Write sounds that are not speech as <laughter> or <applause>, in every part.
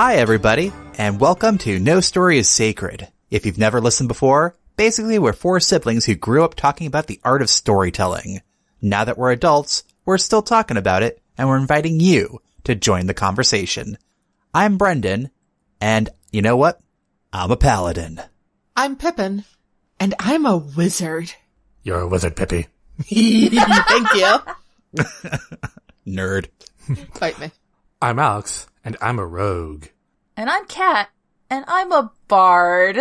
Hi, everybody, and welcome to No Story is Sacred. If you've never listened before, basically we're four siblings who grew up talking about the art of storytelling. Now that we're adults, we're still talking about it, and we're inviting you to join the conversation. I'm Brendan, and you know what? I'm a paladin. I'm Pippin, and I'm a wizard. You're a wizard, Pippi. <laughs> Thank you. <laughs> Nerd. Fight me. I'm Alex, and I'm a rogue. And I'm Kat, and I'm a bard.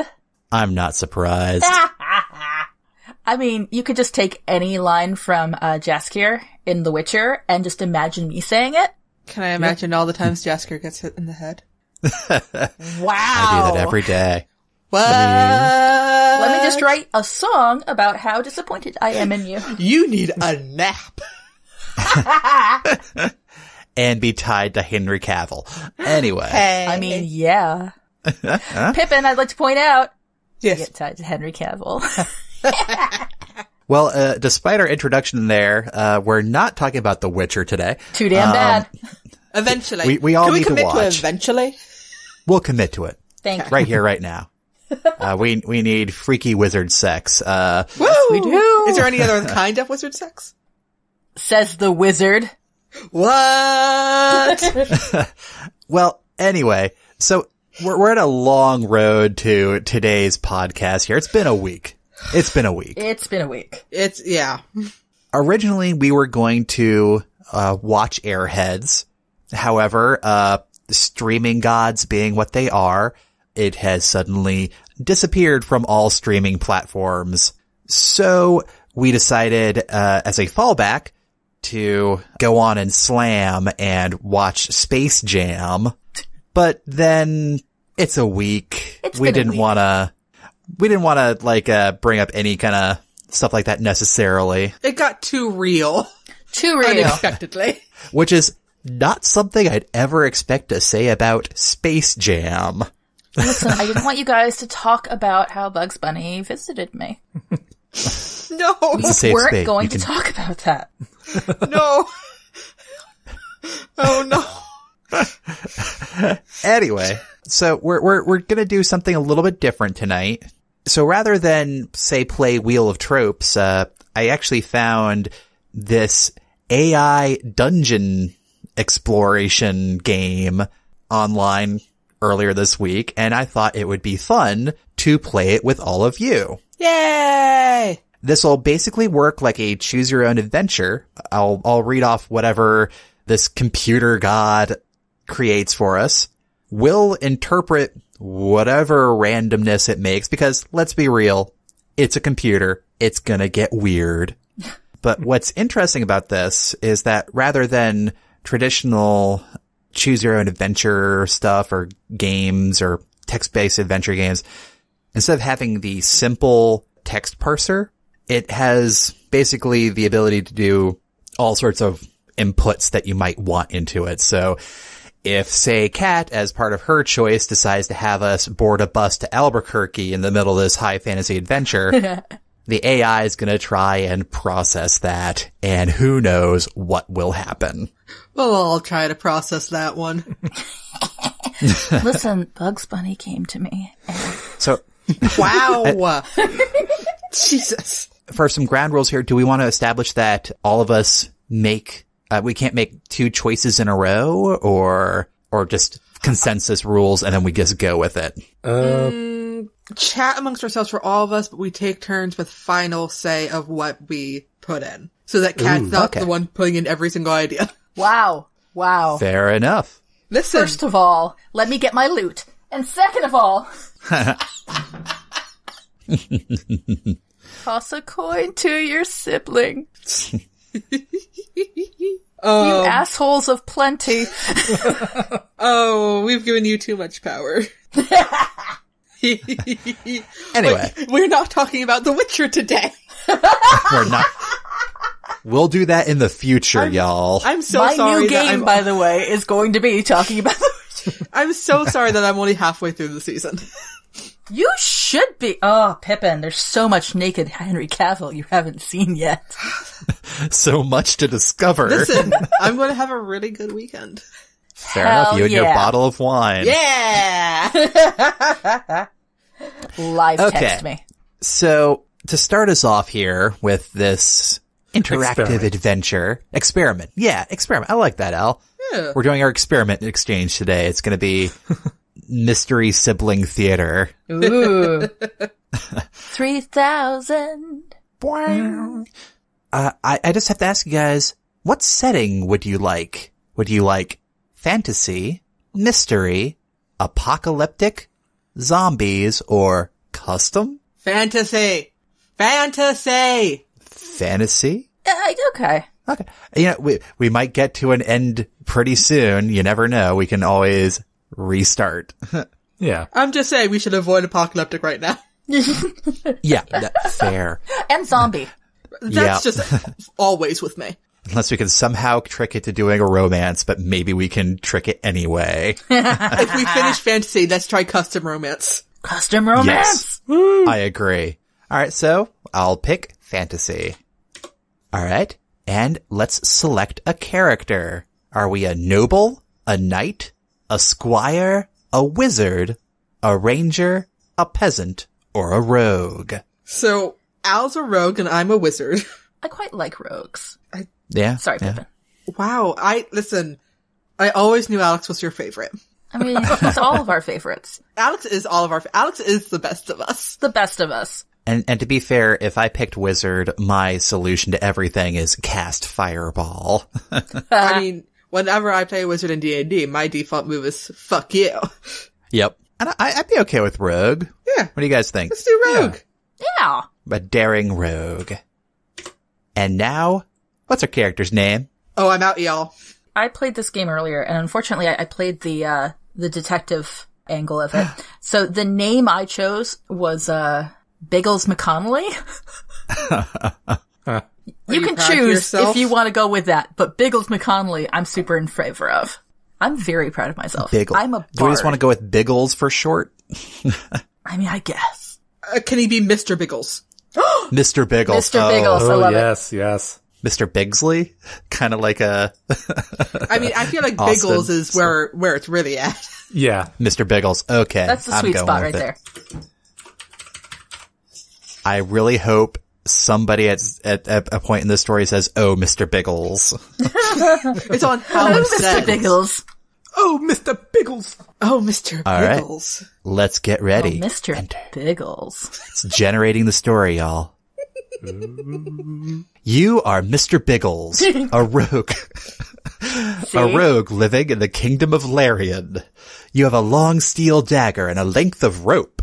I'm not surprised. <laughs> I mean, you could just take any line from uh, Jaskier in The Witcher and just imagine me saying it. Can I imagine all the times Jaskier gets hit in the head? Wow. <laughs> I do that every day. What? Let me just write a song about how disappointed I am in you. <laughs> You need a nap. <laughs> And be tied to Henry Cavill. Anyway. Hey. I mean, yeah. Pippin, I'd like to point out, yes. get tied to Henry Cavill. Well, uh, despite our introduction there, uh, we're not talking about The Witcher today. Too damn bad. <laughs> Eventually. We- we all Can we need to commit watch. eventually? We'll commit to it. Thank you. right here, right now. <laughs> Uh, we we need freaky wizard sex. Uh, Woo! we do. Is there any other kind of wizard sex? Says the wizard. What? <laughs> well, anyway, so we're we're at a long road to today's podcast. Here, it's been a week. It's been a week. It's been a week. it's, yeah. Originally, we were going to uh, watch Airheads. However, uh, the streaming gods being what they are, it has suddenly disappeared from all streaming platforms. So we decided, uh, as a fallback to go on and slam and watch Space Jam. But then it's a week. It's we been didn't want to, we didn't want to like, uh, bring up any kind of stuff like that necessarily, It got too real. Too real. Unexpectedly. <laughs> which is not something I'd ever expect to say about Space Jam. Listen, I didn't want you guys to talk about how Bugs Bunny visited me. <laughs> No. It's a safe We're space. going You to can- talk about that. <laughs> No. oh no. Anyway, so we're we're we're gonna do something a little bit different tonight. So rather than say play Wheel of Tropes, uh, I actually found this AI dungeon exploration game online earlier this week, and I thought it would be fun to play it with all of you. Yay! This will basically work like a choose your own adventure. I'll, I'll read off whatever this computer god creates for us. We'll interpret whatever randomness it makes because let's be real. It's a computer. It's gonna get weird. <laughs> But what's interesting about this is that rather than traditional choose your own adventure stuff or games or text-based adventure games, instead of having the simple text parser, it has basically the ability to do all sorts of inputs that you might want into it. So if say Kat, as part of her choice, decides to have us board a bus to Albuquerque in the middle of this high fantasy adventure, <laughs> the AI is going to try and process that and who knows what will happen. Well, I'll try to process that one. <laughs> Listen, Bugs Bunny came to me. So <laughs> Wow. Uh, Jesus. for some ground rules here, do we want to establish that all of us make, uh, we can't make two choices in a row or, or just consensus rules and then we just go with it? Chat amongst ourselves for all of us, but we take turns with final say of what we put in. So that Kat's not okay. the one putting in every single idea. <laughs> Wow. Wow. Fair enough. Listen. First of all, let me get my loot. And second of all, <laughs> toss a coin to your sibling. <laughs> <laughs> Um, you assholes of plenty. <laughs> Oh, we've given you too much power. <laughs> Anyway, We're not talking about The Witcher today. we're not, We'll do that in the future, y'all. I'm so My sorry new that game, I'm, by the way, is going to be talking about The Witcher. I'm so sorry that I'm only halfway through the season. You should be. Oh, Pippin, there's so much naked Henry Cavill you haven't seen yet. <laughs> so much to discover. Listen, <laughs> I'm going to have a really good weekend. Fair enough. hell You and your bottle of wine. Yeah! <laughs> Live Okay. text me. So to start us off here with this interactive Experiment. adventure experiment. Yeah, experiment. I like that, Al. Yeah. We're doing our experiment exchange today. It's going to be mystery sibling theater. Ooh. <laughs> 3000. Uh, I, I just have to ask you guys, what setting would you like? Would you like fantasy, mystery, apocalyptic, zombies, or custom Fantasy! Fantasy! fantasy? Yeah, okay. Okay. You know, we, we might get to an end pretty soon. You never know. We can always restart. <laughs> Yeah. I'm just saying we should avoid apocalyptic right now. <laughs> yeah, that- fair. And zombie. That's Yeah. just <laughs> always with me. Unless we can somehow trick it to doing a romance, but maybe we can trick it anyway. If we finish fantasy, let's try custom romance. Custom romance. Yes. I agree. All right, so I'll pick fantasy. All right, and let's select a character. Are we a noble, a knight, a squire, a wizard, a ranger, a peasant, or a rogue? So, Al's a rogue and I'm a wizard. <laughs> I quite like rogues. Yeah. Sorry, yeah. Pippin. Wow, I, listen, I always knew Alex was your favorite. I mean, it's all of our favorites. <laughs> Alex is all of our, fa- Alex is the best of us. The best of us. And and to be fair, if I picked wizard, my solution to everything is cast fireball. <laughs> I mean, whenever I play a wizard in D&D, my default move is fuck you. yep. And I, I'd be okay with rogue. Yeah, What do you guys think? let's do rogue. Yeah. A daring rogue. And now, what's our character's name? Oh, I'm out, y'all. I played this game earlier, and unfortunately, I, I played the uh, the detective angle of it. <gasps> so the name I chose was uh, Biggles McConnelly. <laughs> <laughs> you you can choose if you want to go with that, but Biggles McConnelly, I'm super in favor of. I'm very proud of myself. Biggles. I'm a Do we just want to go with Biggles for short? <laughs> I mean, I guess. Uh, can he be Mr. Biggles? <gasps> Mr. Biggles. Mr. Biggles, I Oh, love yes, yes. Mr. Bigsley? Kind of like a I mean, I feel like <laughs> Austin. Biggles is where, where it's really at. <laughs> Yeah. Mr. Biggles. Okay. That's the I'm sweet going spot right it. there. I really hope somebody at, at, at a point in the story says, "Oh, Mr. Biggles." <laughs> It's on how Oh, Mr. Biggles. Oh, Mr. Biggles. Oh, Mr. All right. Biggles. Let's get ready. Oh, Mr. Enter. Biggles. It's generating the story, y'all. you are Mr. Biggles, a <laughs> rogue. <laughs> A rogue living in the kingdom of Larion. You have a long steel dagger and a length of rope.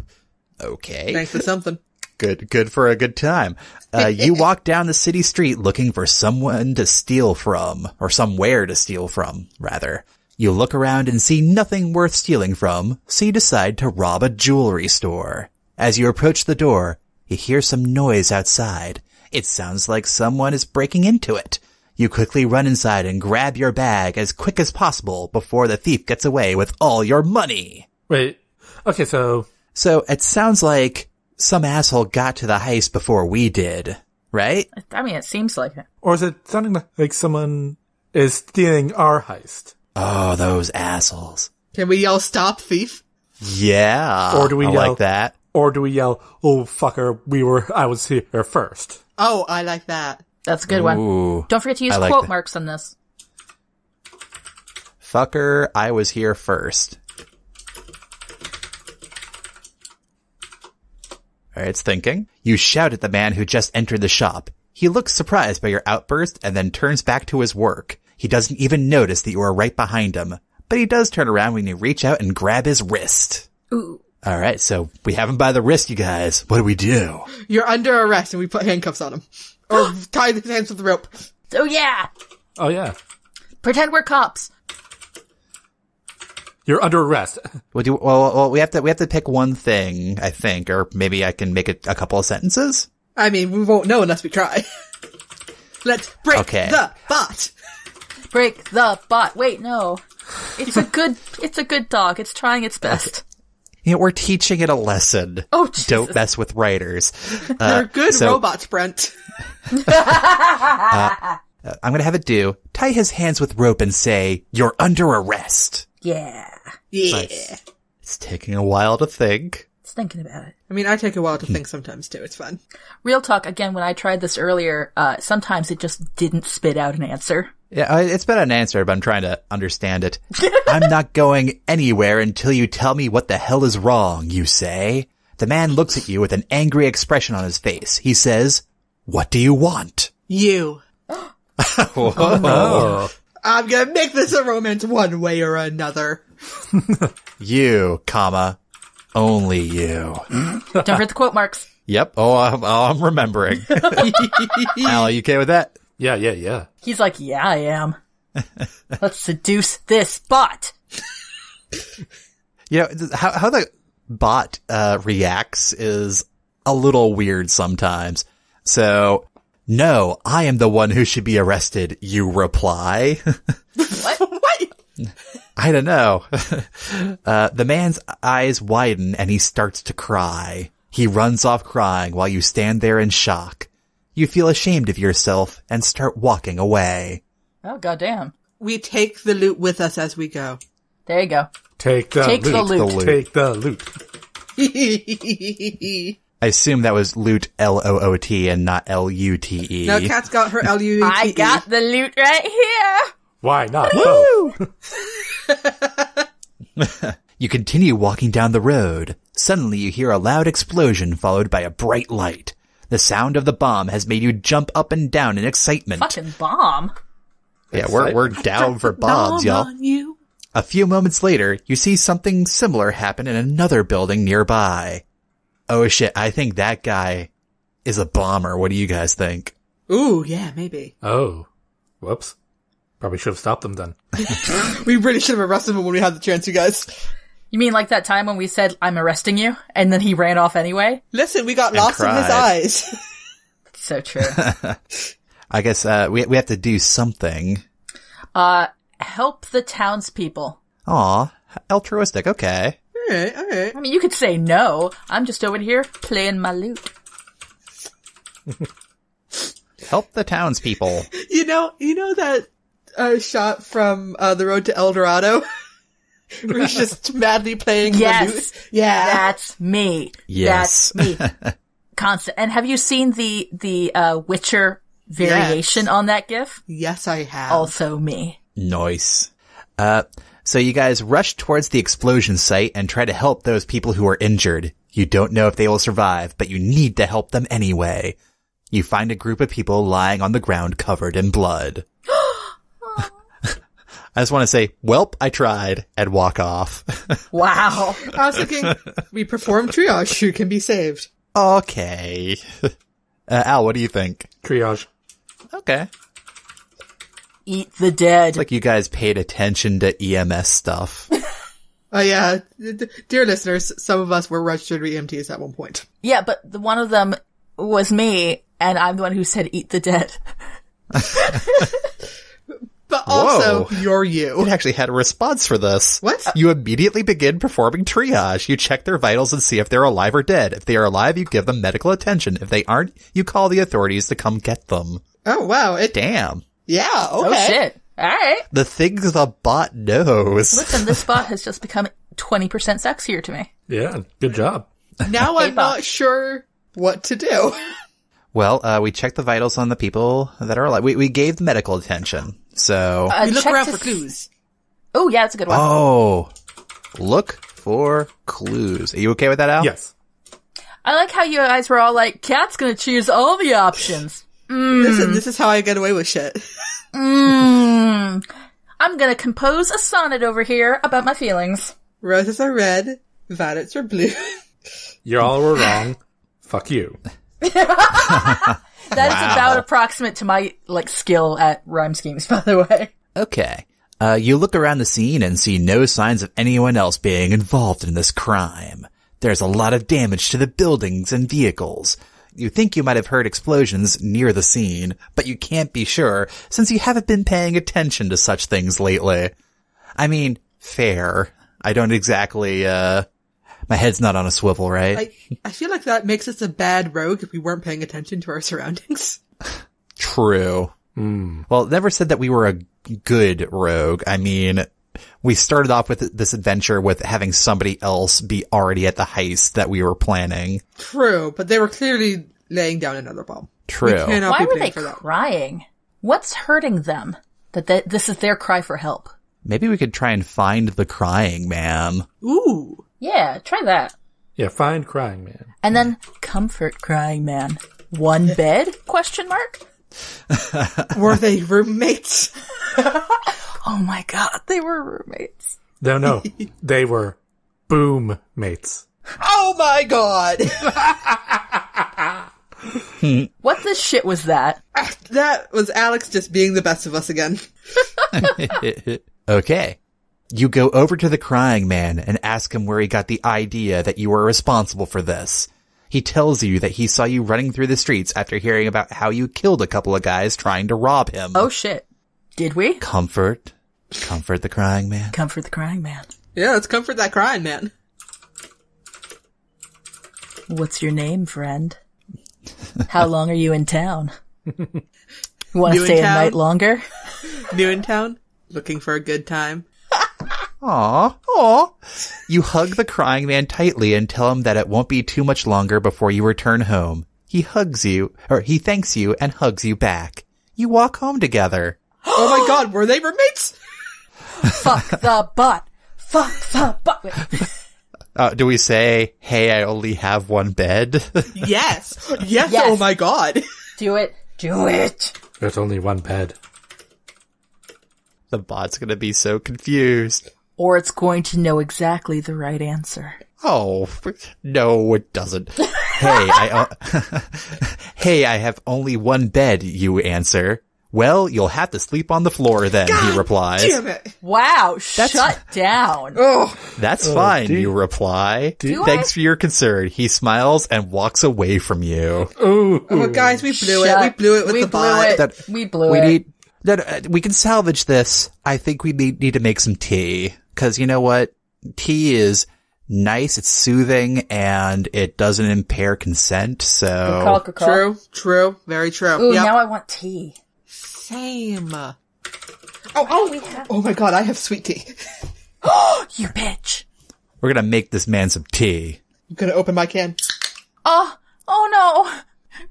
Okay. Thanks for something. Good, good for a good time. Uh, you <laughs> walk down the city street looking for someone to steal from, or somewhere to steal from, rather. You look around and see nothing worth stealing from, so you decide to rob a jewelry store. As you approach the door, you hear some noise outside. It sounds like someone is breaking into it. You quickly run inside and grab your bag as quick as possible before the thief gets away with all your money. Wait. Okay, so So it sounds like some asshole got to the heist before we did, right? I mean, it seems like it. or is it sounding like someone is stealing our heist? Oh, those assholes. Can we yell stop thief? Yeah. Or do we I yell- like that? Or do we yell, "Oh fucker, we were I was here first. Oh, I like that. That's a good one. Don't forget to use like quote that. marks on this. Fucker, I was here first. It's thinking. You shout at the man who just entered the shop. He looks surprised by your outburst and then turns back to his work. He doesn't even notice that you are right behind him. But he does turn around when you reach out and grab his wrist. Ooh. Alright, so we have him by the wrist, you guys. What do we do? You're under arrest and we put handcuffs on him. Or <gasps> tie his hands with the rope. Oh yeah! Oh yeah. Pretend we're cops. You're under arrest. <laughs> Well, do, well, well, we have to, we have to pick one thing, I think, or maybe I can make it a couple of sentences. I mean, we won't know unless we try. <laughs> Let's break Okay. the bot. Break the bot. Wait, no. It's a <laughs> good, it's a good dog. It's trying its best. You know, we're teaching it a lesson. Oh, Jesus. Don't mess with writers. They're uh, good so- robots, Brent. Uh, I'm gonna have it do, tie his hands with rope and say, you're under arrest. Yeah. Yeah. It's taking a while to think. It's thinking about it. I mean, I take a while to think sometimes too. It's fun. Real talk, again, when I tried this earlier, uh, sometimes it just didn't spit out an answer. Yeah, I- it's been an answer, but I'm trying to understand it. <laughs> I'm not going anywhere until you tell me what the hell is wrong, you say. The man looks at you with an angry expression on his face. He says, what do you want? You. <laughs> Oh. I'm gonna make this a romance one way or another. <laughs> You, comma, only you. Don't forget the quote marks. Yep. Oh, I'm, oh, I'm remembering. <laughs> Al, you okay with that? Yeah, yeah, yeah. He's like, yeah, I am. Let's seduce this bot. You know, how, how the bot, uh, reacts is a little weird sometimes. So, no, I am the one who should be arrested, you reply. What? <laughs> I don't know. <laughs> uh, the man's eyes widen and he starts to cry. He runs off crying while you stand there in shock. You feel ashamed of yourself and start walking away. Oh, goddamn. We take the loot with us as we go. There you go. Take the Take loot. the loot. The loot. Take the loot. <laughs> I assume that was loot L-O-O-T and not L-U-T-E. No, Kat's got her L U E T E. I got the loot right here. Why not both? <laughs> You continue walking down the road. Suddenly you hear a loud explosion followed by a bright light. The sound of the bomb has made you jump up and down in excitement. Fucking bomb. yeah, we're, we're down for bombs, y'all. you. A few moments later, you see something similar happen in another building nearby. Oh shit, I think that guy is a bomber. What do you guys think? Ooh, yeah, maybe. Oh. Whoops. Probably should have stopped them then. <laughs> We really should have arrested him when we had the chance, you guys. You mean like that time when we said, I'm arresting you? And then he ran off anyway? Listen, we got lost in his eyes. <laughs> So true. <laughs> I guess, uh, we, we have to do something. uh, help the townspeople. Aw, altruistic, okay. Alright, alright. I mean, you could say no. I'm just over here playing my lute. <laughs> Help the townspeople. You know, you know that uh, shot from uh, The Road to El Dorado? <laughs> Where he's just <laughs> madly playing the Yes. lute? Yeah. That's me. Yes. That's me. Constant. And have you seen the, the, uh, Witcher variation on that gif? yes, I have. Also me. Nice. Uh, so you guys rush towards the explosion site and try to help those people who are injured. You don't know if they will survive, but you need to help them anyway. You find a group of people lying on the ground covered in blood. <gasps> I just want to say, welp, I tried, and walk off. <laughs> Wow. I was thinking, we perform triage, who can be saved? okay. <laughs> Uh, Al, what do you think? Triage. Okay. Eat the dead. Like you guys paid attention to EMS stuff. <laughs> Oh yeah, D- d- dear listeners, some of us were registered EMTs at one point. yeah, but the one of them was me, and I'm the one who said eat the dead. <laughs> But also, Whoa. you're you. It you. actually had a response for this. What? You immediately begin performing triage. You check their vitals and see if they're alive or dead. If they are alive, you give them medical attention. If they aren't, you call the authorities to come get them. Oh wow, it. Damn. Yeah. Okay. Oh shit. Alright. The things the bot knows. Listen, this <laughs> bot has just become 20% sexier to me. Yeah, good job. Now I'm K-pop. not sure what to do. Well, uh, we checked the vitals on the people that are alive. We, we gave them medical attention. So, Uh, We look around to for s- clues. Oh, yeah, that's a good one. oh, look for clues. Are you okay with that, Al? Yes. I like how you guys were all like, Kat's gonna choose all the options. Listen, this is how I get away with shit. Mmm. I'm gonna compose a sonnet over here about my feelings. Roses are red, violets are blue. You all were wrong. Fuck you. That is Wow. about approximate to my, like, skill at rhyme schemes, <laughs> by the way. Okay. Uh, you look around the scene and see no signs of anyone else being involved in this crime. There's a lot of damage to the buildings and vehicles. You think you might have heard explosions near the scene, but you can't be sure since you haven't been paying attention to such things lately. I mean, fair. I don't exactly, uh, my head's not on a swivel, right? I, I feel like that makes us a bad rogue if we weren't paying attention to our surroundings. True. Well, it never said that we were a good rogue. I mean, we started off with this adventure with having somebody else be already at the heist that we were planning. True, but they were clearly laying down another bomb. True. We Why were they for that. crying? What's hurting them? That they, this is their cry for help. Maybe we could try and find the crying man. Ooh. Yeah, try that. Yeah, find crying man. And then comfort crying man. One <laughs> bed? Question mark. <laughs> Were they roommates? <laughs> Oh my god, they were roommates. No, no, they were boom mates. Oh my god! <laughs> What the shit was that? that was Alex just being the best of us again. okay. You go over to the crying man and ask him where he got the idea that you were responsible for this. He tells you that he saw you running through the streets after hearing about how you killed a couple of guys trying to rob him. Oh shit. Did we? Comfort. Comfort the crying man. Comfort the crying man. Yeah, let's comfort that crying man. What's your name, friend? How long are you in town? Want to New in stay a night longer? <laughs> New in town? Looking for a good time? Aw, aw. You hug the crying man tightly and tell him that it won't be too much longer before you return home. He hugs you, or he thanks you and hugs you back. You walk home together. oh my god, were they roommates? Fuck the butt. Fuck the butt. Wait. <laughs> Uh, do we say, hey, I only have one bed? Yes. <laughs> Yes, Yes. oh my god. Do it. Do it. There's only one bed. the bot's gonna be so confused. Or it's going to know exactly the right answer. Oh, no, it doesn't. hey, I, uh, <laughs> hey, I have only one bed, you answer. Well, you'll have to sleep on the floor then, he replies. Damn it. Wow, shut down. Oh, That's fine, dear. you reply. Do Thanks I? for your concern. He smiles and walks away from you. Ooh, oh guys, we blew Shut- it. We blew it with we the blew bot. it. That- we blew we it. need, that, uh, we can salvage this. I think we need, need to make some tea. Cause you know what? Tea is nice, it's soothing, and it doesn't impair consent, so. Call, call, call. True, true, very true. Ooh, Yep. now I want tea. Same. Oh, oh, we have- oh my god, I have sweet tea. <gasps> You bitch. We're gonna make this man some tea. I'm gonna open my can. Oh, oh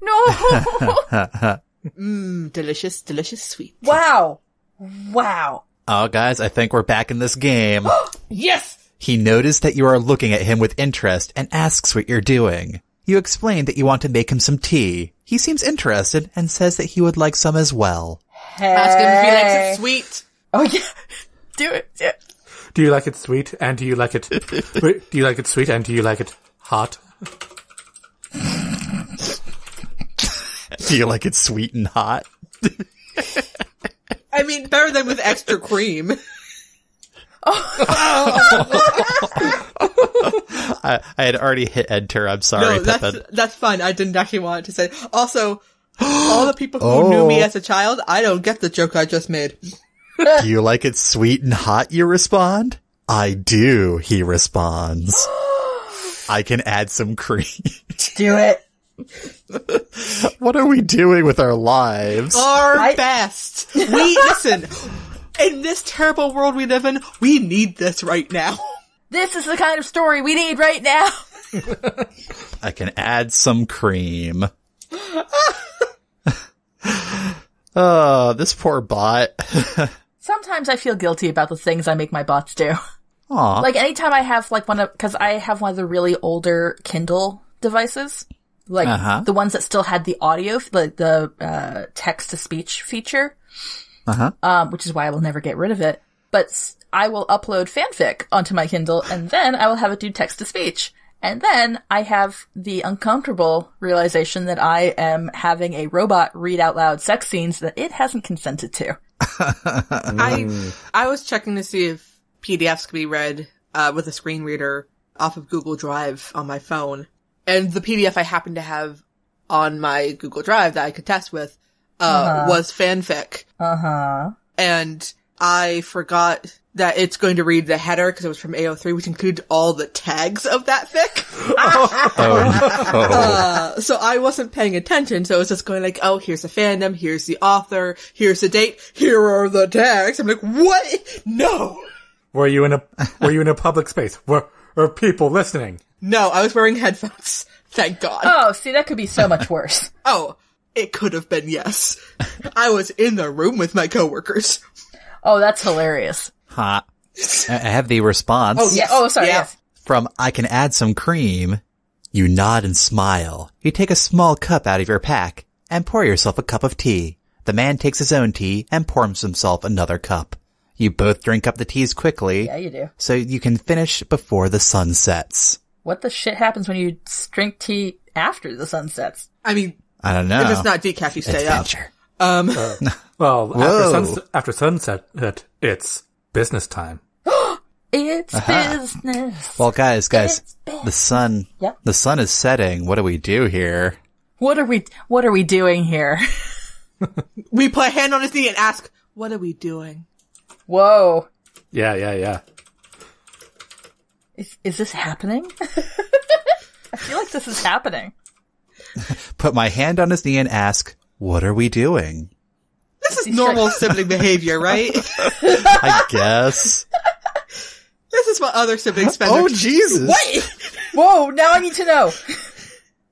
no. No. Mmm, <laughs> delicious, delicious sweet. wow. Wow. Oh, guys, I think we're back in this game. <gasps> Yes! He noticed that you are looking at him with interest and asks what you're doing. You explain that you want to make him some tea. He seems interested and says that he would like some as well. Hey. Ask him if he likes it sweet. Oh yeah. <laughs> Do it. Do it. do you like it sweet? And do you like it? <laughs> wait, do you like it sweet? And do you like it hot? <laughs> Do you like it sweet and hot? I mean, better than with extra cream. <laughs> I, I had already hit enter. I'm sorry, no, that's, Pippin. that's fine. I didn't actually want to say. Also, all the people who knew <gasps> oh. me Oh. as a child, I don't get the joke I just made. <laughs> Do you like it sweet and hot? You respond. I do. He responds. <gasps> I can add some cream. <laughs> Do it. <laughs> what are we doing with our lives? Our I- best. We, listen, in this terrible world we live in, we need this right now. This is the kind of story we need right now. I can add some cream. oh, <laughs> this poor bot. <laughs> Sometimes I feel guilty about the things I make my bots do. Aw. Like anytime I have like one of, cause I have one of the really older Kindle devices. Like Uh-huh. the ones that still had the audio, like the, uh, text to speech feature. Uh-huh. Um, which is why I will never get rid of it. But I will upload fanfic onto my Kindle and then I will have it do text to speech. And then I have the uncomfortable realization that I am having a robot read out loud sex scenes that it hasn't consented to. <laughs> I I was checking to see if PDFs could be read uh, with a screen reader off of Google Drive on my phone, and the PDF I happened to have on my Google Drive that I could test with, uh, was fanfic. Uh huh. And I forgot that it's going to read the header because it was from AO3, which includes all the tags of that fic. <laughs> Oh, <laughs> so I wasn't paying attention. So it was just going like, oh, here's the fandom, here's the author, here's the date, here are the tags. I'm like, what? No. Were you in a Were you in a public space? Were Were people listening? No, I was wearing headphones. <laughs> Thank God. Oh, see, that could be so much worse. <laughs> Oh, it could have been yes. <laughs> I was in the room with my coworkers. Oh, that's hilarious. hot. I I have the response Oh, Yeah. Oh, sorry. Yeah. Yes. from I can add some cream. You nod and smile. You take a small cup out of your pack and pour yourself a cup of tea. The man takes his own tea and pours himself another cup. You both drink up the teas quickly Yeah, you do. so you can finish before the sun sets. What the shit happens when you drink tea after the sun sets? I mean, I don't know. if it's not decaf, you stay up. Adventure. Um, <laughs> Well, Whoa. after, suns after sunset, it's business time. <gasps> It's business. Well, guys, guys, the sun, Yep. the sun is setting. What do we do here? What are we? What are we doing here? <laughs> we put a hand on his knee and ask, what are we doing? Whoa! Yeah, yeah, yeah. Is is this happening? <laughs> I feel like this is happening. <laughs> Put my hand on his knee and ask, what are we doing? This is normal sibling behavior, right? <laughs> I guess. this is what other siblings spend oh, Jesus. What? Whoa! Now I need to know.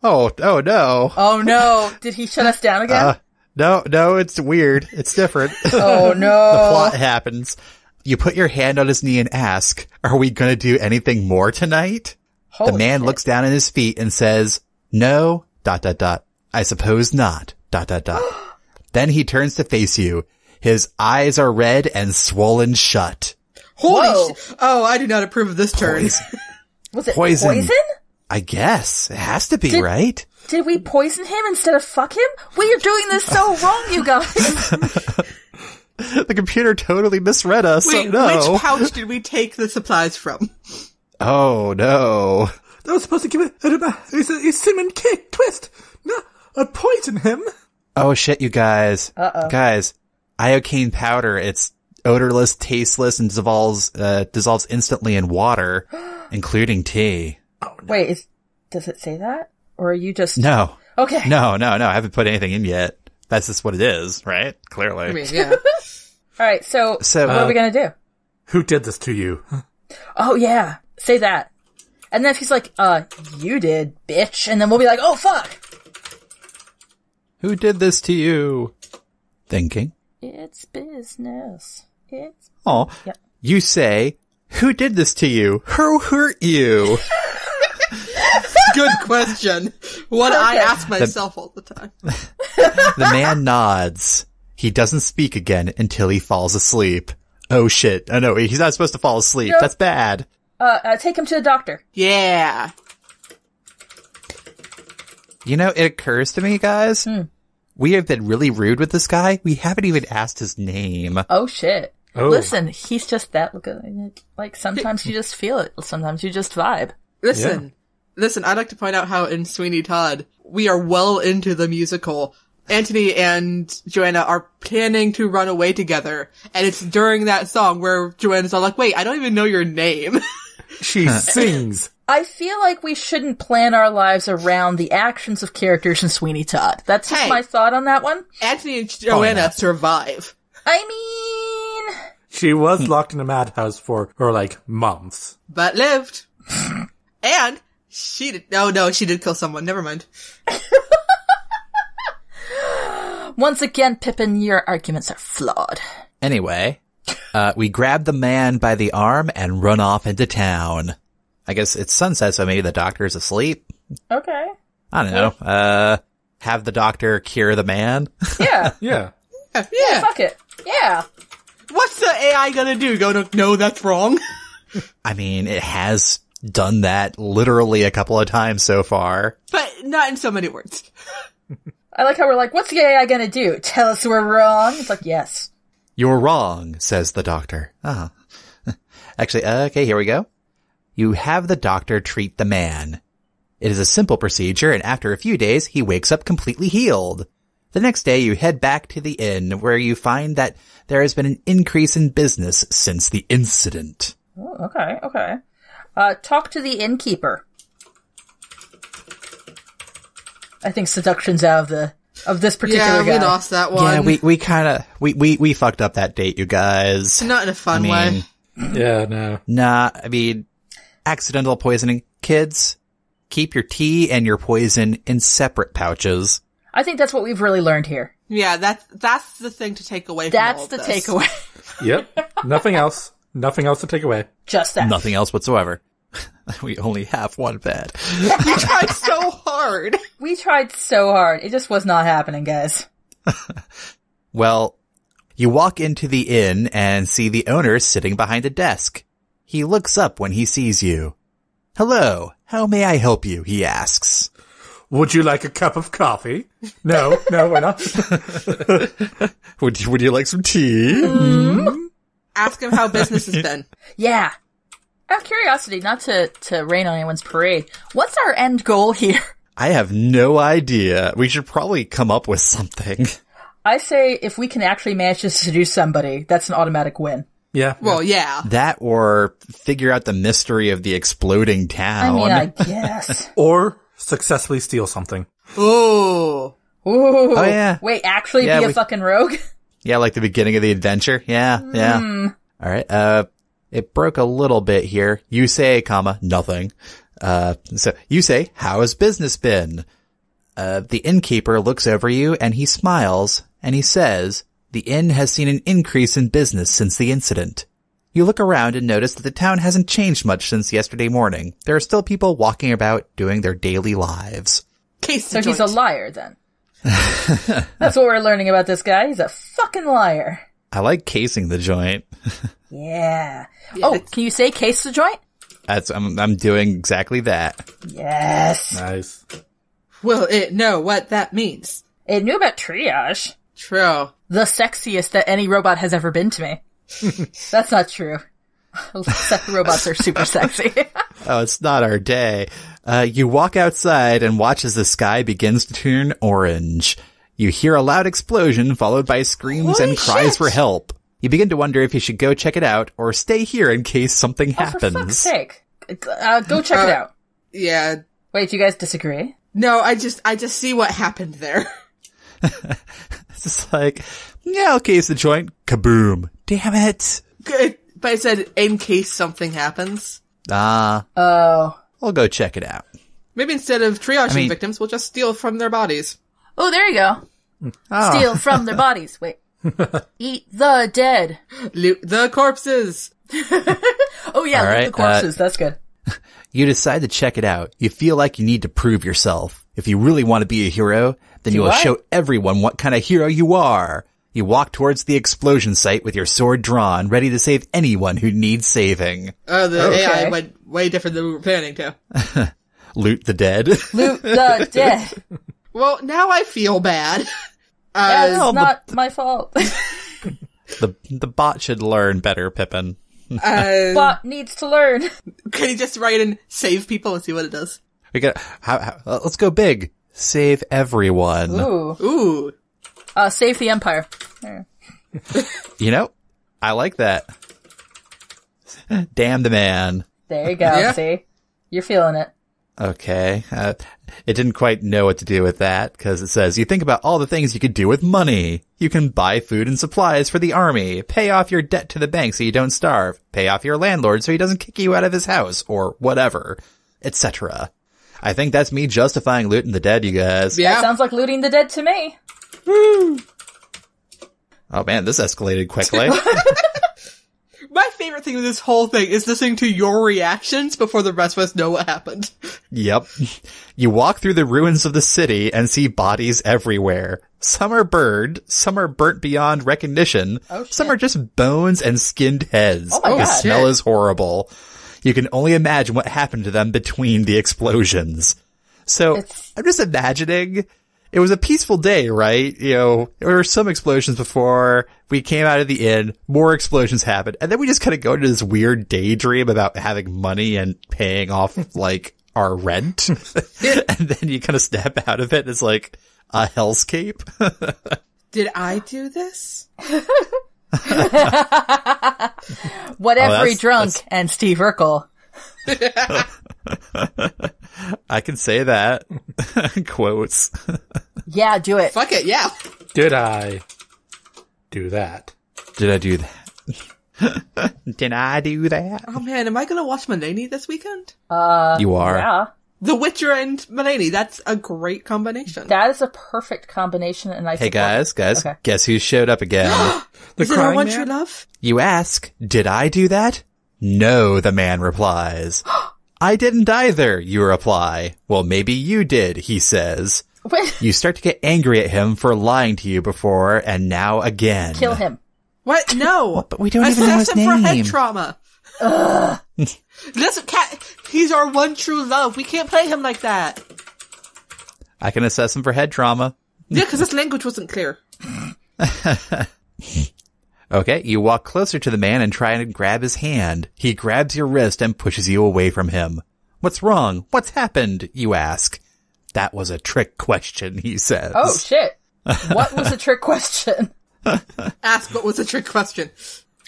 Oh, oh no. Oh no! Did he shut us down again? Uh, no, no, it's weird. It's different. oh no! The plot happens. You put your hand on his knee and ask, are we gonna do anything more tonight? Holy the man shit. looks down at his feet and says, no, dot, dot, dot. I suppose not, dot, dot, dot. <gasps> then he turns to face you. His eyes are red and swollen shut. Holy Whoa. sh- Oh, I do not approve of this turn. <laughs> Was it Poison. poison? I guess. It has to be, Did- right? Did we poison him instead of fuck him? We are doing this so wrong, you guys. <laughs> <laughs> The computer totally misread us. Wait, oh no. which pouch did we take the supplies from? oh no. That was supposed to give it a, a, a, a cinnamon kick twist. No, uh, poison him. Oh shit, you guys. Uh-oh. Guys, iocane powder, it's odorless, tasteless, and dissolves, uh, dissolves instantly in water, <gasps> including tea. Wait, is, does it say that? Or are you just No. okay? No, no, no, I haven't put anything in yet. That's just what it is, right? Clearly. I mean, yeah. <laughs> All right, so So, what are we gonna do? Who did this to you? <laughs> Oh yeah, say that. And then if he's like, "Uh, you did, bitch," and then we'll be like, "Oh fuck." who did this to you? Thinking. It's business. It's Oh, Yep. you say, who did this to you? Who hurt you? <laughs> <laughs> Good question. What I ask myself all the time. <laughs> The man nods. He doesn't speak again until he falls asleep. Oh shit. Oh no, he's not supposed to fall asleep. Nope. That's bad. uh, uh, take him to the doctor. Yeah. You know, it occurs to me, guys, we have been really rude with this guy. We haven't even asked his name. Oh shit. Oh. Listen, he's just that good. Like sometimes <laughs> you just feel it. Sometimes you just vibe. Listen, listen, I'd like to point out how in Sweeney Todd, we are well into the musical. Anthony and Joanna are planning to run away together, and it's during that song where Joanna's all like, wait, I don't even know your name. <laughs> She <laughs> sings. I feel like we shouldn't plan our lives around the actions of characters in Sweeney Todd. That's Hey. my thought on that one. Anthony and Joanna not? survive. I mean, She was locked in a madhouse for, for like months. but lived. <laughs> and she did, no, no, she did kill someone. Never mind. <laughs> once again, Pippin, your arguments are flawed. Anyway, uh, we grab the man by the arm and run off into town. I guess it's sunset, so maybe the doctor's asleep. Okay. I don't know. Uh, have the doctor cure the man? <laughs> Yeah. Yeah. Yeah. Fuck it. Yeah. What's the AI gonna do? Go to, no, that's wrong. <laughs> I mean, it has done that literally a couple of times so far. but not in so many words. <laughs> I like how we're like, what's the AI gonna do? Tell us we're wrong? It's like, yes. You're wrong, says the doctor. Ah. <laughs> Actually, uh, okay, here we go. You have the doctor treat the man. It is a simple procedure, and after a few days, he wakes up completely healed. The next day, you head back to the inn, where you find that there has been an increase in business since the incident. Oh, okay, okay. Uh, talk to the innkeeper. I think seduction's out of the of this particular Yeah, guy. we lost that one. Yeah, we, we kinda, we, we, we fucked up that date, you guys. Not in a I fun mean, way. Yeah, no. nah, I mean, accidental poisoning. Kids, keep your tea and your poison in separate pouches. I think that's what we've really learned here. Yeah, that's that's the thing to take away. From That's all of the this. takeaway. Yep. Nothing else. Nothing else to take away. Just that. Nothing else whatsoever. <laughs> we only have one bed. <laughs> You tried so hard. We tried so hard. It just was not happening, guys. <laughs> Well, you walk into the inn and see the owner sitting behind a desk. He looks up when he sees you. Hello, how may I help you? He asks. Would you like a cup of coffee? No, no, we're not. Would you, would you like some tea? Mm-hmm. Mm-hmm. Ask him how business has <laughs> been. Yeah. Out of curiosity, not to, to rain on anyone's parade, what's our end goal here? <laughs> I have no idea. We should probably come up with something. I say if we can actually manage to seduce somebody, that's an automatic win. Yeah. Well, yeah. That or figure out the mystery of the exploding town. I town. mean, I guess. <laughs> Or successfully steal something. Ooh. Ooh. Oh, yeah. Wait, actually Yeah, be a we- fucking rogue? Yeah, like the beginning of the adventure. Yeah, yeah. All right. Uh, it broke a little bit here. You say, comma, nothing. Uh, so you say, how has business been? Uh, the innkeeper looks over you and he smiles and he says, the inn has seen an increase in business since the incident. You look around and notice that the town hasn't changed much since yesterday morning. There are still people walking about doing their daily lives. Case So the he's a liar then. That's what we're learning about this guy. He's a fucking liar. I like casing the joint. <laughs> Yeah. Yeah, oh, can you say case the joint? That's, I'm, I'm doing exactly that. Yes. Nice. Will it know what that means? It knew about triage. True. The sexiest that any robot has ever been to me. <laughs> That's not true. <laughs> Robots are super sexy. <laughs> Oh, it's not our day. Uh, you walk outside and watch as the sky begins to turn orange. You hear a loud explosion followed by screams Holy and cries shit. for help. You begin to wonder if you should go check it out or stay here in case something Oh, for fuck's happens. sake. Uh, go check it Uh, out. Yeah. Wait, do you guys disagree? No, I just I just see what happened there. <laughs> It's just like, yeah, I'll case the joint. Kaboom. Damn it. Good. But I said in case something happens. Ah, Oh. I'll go check it out. Maybe instead of triaging I mean- victims, we'll just steal from their bodies. Oh, there you go. Oh, Steal from their <laughs> bodies. Wait. Eat the dead. Loot the corpses. <laughs> Oh yeah, All loot right, the corpses. That's good. <laughs> You decide to check it out. You feel like you need to prove yourself. If you really want to be a hero, then Do you will I? show everyone what kind of hero you are. You walk towards the explosion site with your sword drawn, ready to save anyone who needs saving. Oh, the Okay. AI went way different than we were planning to. <laughs> Loot the dead. Loot the <laughs> dead. Well, now I feel bad. That's Uh, Well, the- not my fault. <laughs> the the bot should learn better, Pippin. uh, Bot needs to learn. can you just write and save people and see what it does? We got how, how, let's go big. Save everyone. Ooh. Ooh. Uh, save the empire. There. You know, I like that. Damn the man. There you go. Yeah. See? You're feeling it. Okay. Uh, it didn't quite know what to do with that because it says you think about all the things you could do with money. You can buy food and supplies for the army, pay off your debt to the bank so you don't starve, pay off your landlord so he doesn't kick you out of his house or whatever, etc. I think that's me justifying looting the dead, you guys. Yeah. That sounds like looting the dead to me. Oh man, this escalated quickly. <laughs> My favorite thing with this whole thing is listening to your reactions before the rest of us know what happened. Yep. You walk through the ruins of the city and see bodies everywhere. Some are burned, some are burnt beyond recognition, Oh, some are just bones and skinned heads. Oh my the God. smell Shit. is horrible. You can only imagine what happened to them between the explosions. So It's- I'm just imagining it was a peaceful day, right? You know, there were some explosions before we came out of the inn, more explosions happened, and then we just kind of go into this weird daydream about having money and paying off <laughs> like our rent. <laughs> and then you kind of snap out of it. And it's like a hellscape. <laughs> Did I do this? What Oh, every drunk that's- and Steve Urkel. I can say that. <laughs> Quotes. Yeah, do it. Fuck it, yeah. Did I do that? Did I do that? <laughs> Did I do that? Oh man, am I gonna watch Mulaney this weekend? Uh, you are. Yeah. The Witcher and Mulaney, that's a great combination. That is a perfect combination and I Hey guys, it. guys, Okay. guess who showed up again? <gasps> <gasps> The Is it our crying one man? true love? you ask, did I do that? No, the man replies. <gasps> I didn't either, you reply. Well, maybe you did, he says. You start to get angry at him for lying to you before and now again. kill him. What? No. <laughs> But we don't even know his Assess him for head name. trauma. <laughs> Listen, Kat, he's our one true love. We can't play him like that. I can assess him for head trauma. Yeah, because his language wasn't clear. <laughs> Okay, you walk closer to the man and try and grab his hand. He grabs your wrist and pushes you away from him. What's wrong? What's happened? You ask. That was a trick question, he says. Oh shit. <laughs> What was a trick question? <laughs> Ask what was a trick question.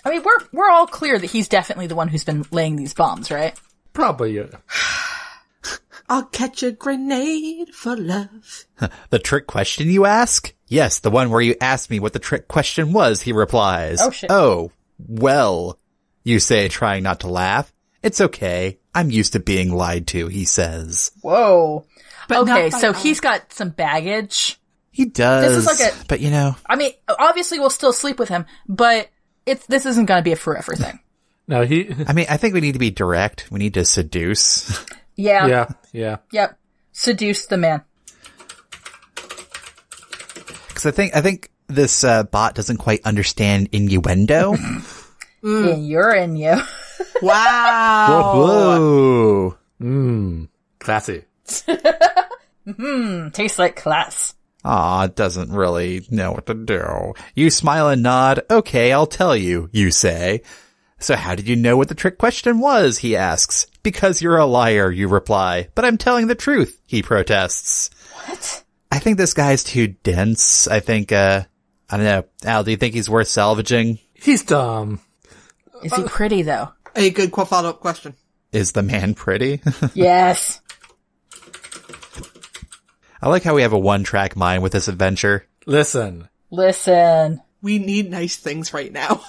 I mean, we're we're all clear that he's definitely the one who's been laying these bombs, right? Probably. Uh, <sighs> I'll catch a grenade for love. <laughs> The trick question, you ask? Yes, the one where you asked me what the trick question was, he replies. Oh, shit. Oh, well, you say, trying not to laugh. It's okay. I'm used to being lied to, he says. Whoa. But okay, so us. he's got some baggage. He does. This is like a- but you know, I mean, obviously we'll still sleep with him, but it's this isn't going to be a forever thing. <laughs> no, he. <laughs> I mean, I think we need to be direct. We need to seduce. Yeah. Yeah, yeah. Yep. Seduce the man. Cause I think, I think this, uh, bot doesn't quite understand innuendo. <clears throat> In your in you. Wow. Whoa. Mmm. Classy. <laughs> Mmm. Tastes like class. Aw, it doesn't really know what to do. You smile and nod. Okay, I'll tell you, you say. So how did you know what the trick question was? He asks. Because you're a liar, you reply. But I'm telling the truth, he protests. What? I think this guy's too dense. I think, uh, I don't know. Al, do you think he's worth salvaging? He's dumb. Is he pretty though? A good follow-up question. Is the man pretty? <laughs> yes. I like how we have a one-track mind with this adventure. Listen. Listen. We need nice things right now.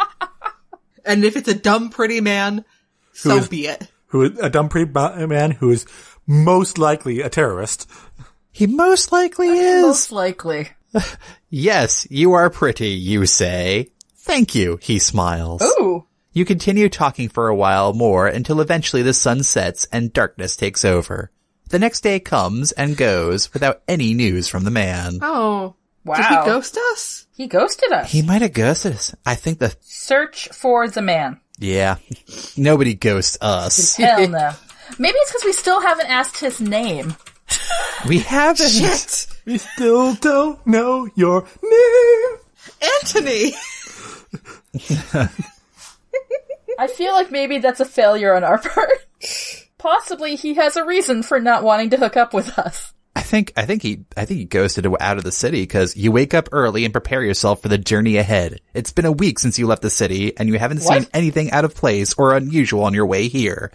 <laughs> and if it's a dumb, pretty man, so is- be it. Who is a dumb pretty man who is most likely a terrorist. He most likely is. Most likely. <laughs> Yes, you are pretty, you say. Thank you, he smiles. Ooh. You continue talking for a while more until eventually the sun sets and darkness takes over. The next day comes and goes without any news from the man. Oh. Wow. Did he ghost us? He ghosted us. He might have ghosted us. I think the, Search for the man. yeah, nobody ghosts us. Hell <laughs> no. Maybe it's because we still haven't asked his name. <laughs> We haven't. Shit! We still don't know your name. Anthony! I feel like maybe that's a failure on our part. Possibly he has a reason for not wanting to hook up with us. I think, I think he, I think he ghosted out of the city because you wake up early and prepare yourself for the journey ahead. It's been a week since you left the city and you haven't What? seen anything out of place or unusual on your way here.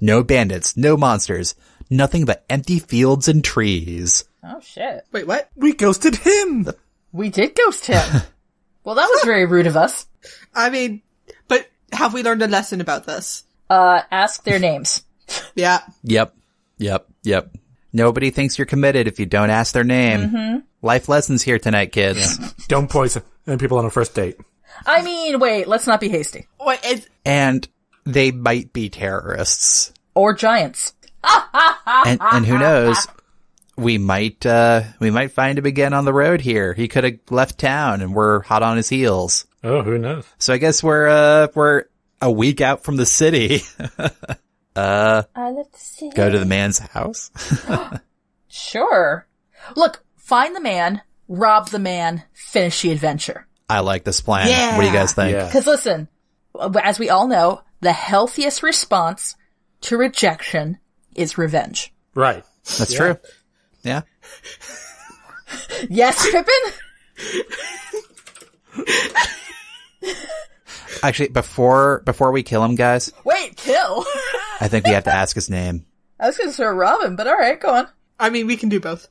No bandits, no monsters, nothing but empty fields and trees. Oh shit. Wait, what? We ghosted him. We did ghost him. <laughs> well, that was very rude of us. I mean, but have we learned a lesson about this? Uh, ask their names. <laughs> Yeah. Yep. Yep. Yep. Nobody thinks you're committed if you don't ask their name. Life lessons here tonight, kids. <laughs> Don't poison people on a first date. I mean, wait, let's not be hasty. Wait, is, And they might be terrorists. Or giants. And, and who knows? <laughs> We might, uh, we might find him again on the road here. He could have left town and we're hot on his heels. Oh, who knows? So I guess we're, uh, we're a week out from the city. <laughs> I love to see. Go to the man's house. <laughs> Sure. Look, find the man, rob the man, finish the adventure. I like this plan. Yeah. What do you guys think? Yeah. Because listen, as we all know, the healthiest response to rejection is revenge. Right. That's true. Yeah. Yes, Pippin? Actually, before before we kill him, guys, Wait, kill. I think we have to ask his name. I was gonna say Robin, but alright, go on. I mean, we can do both.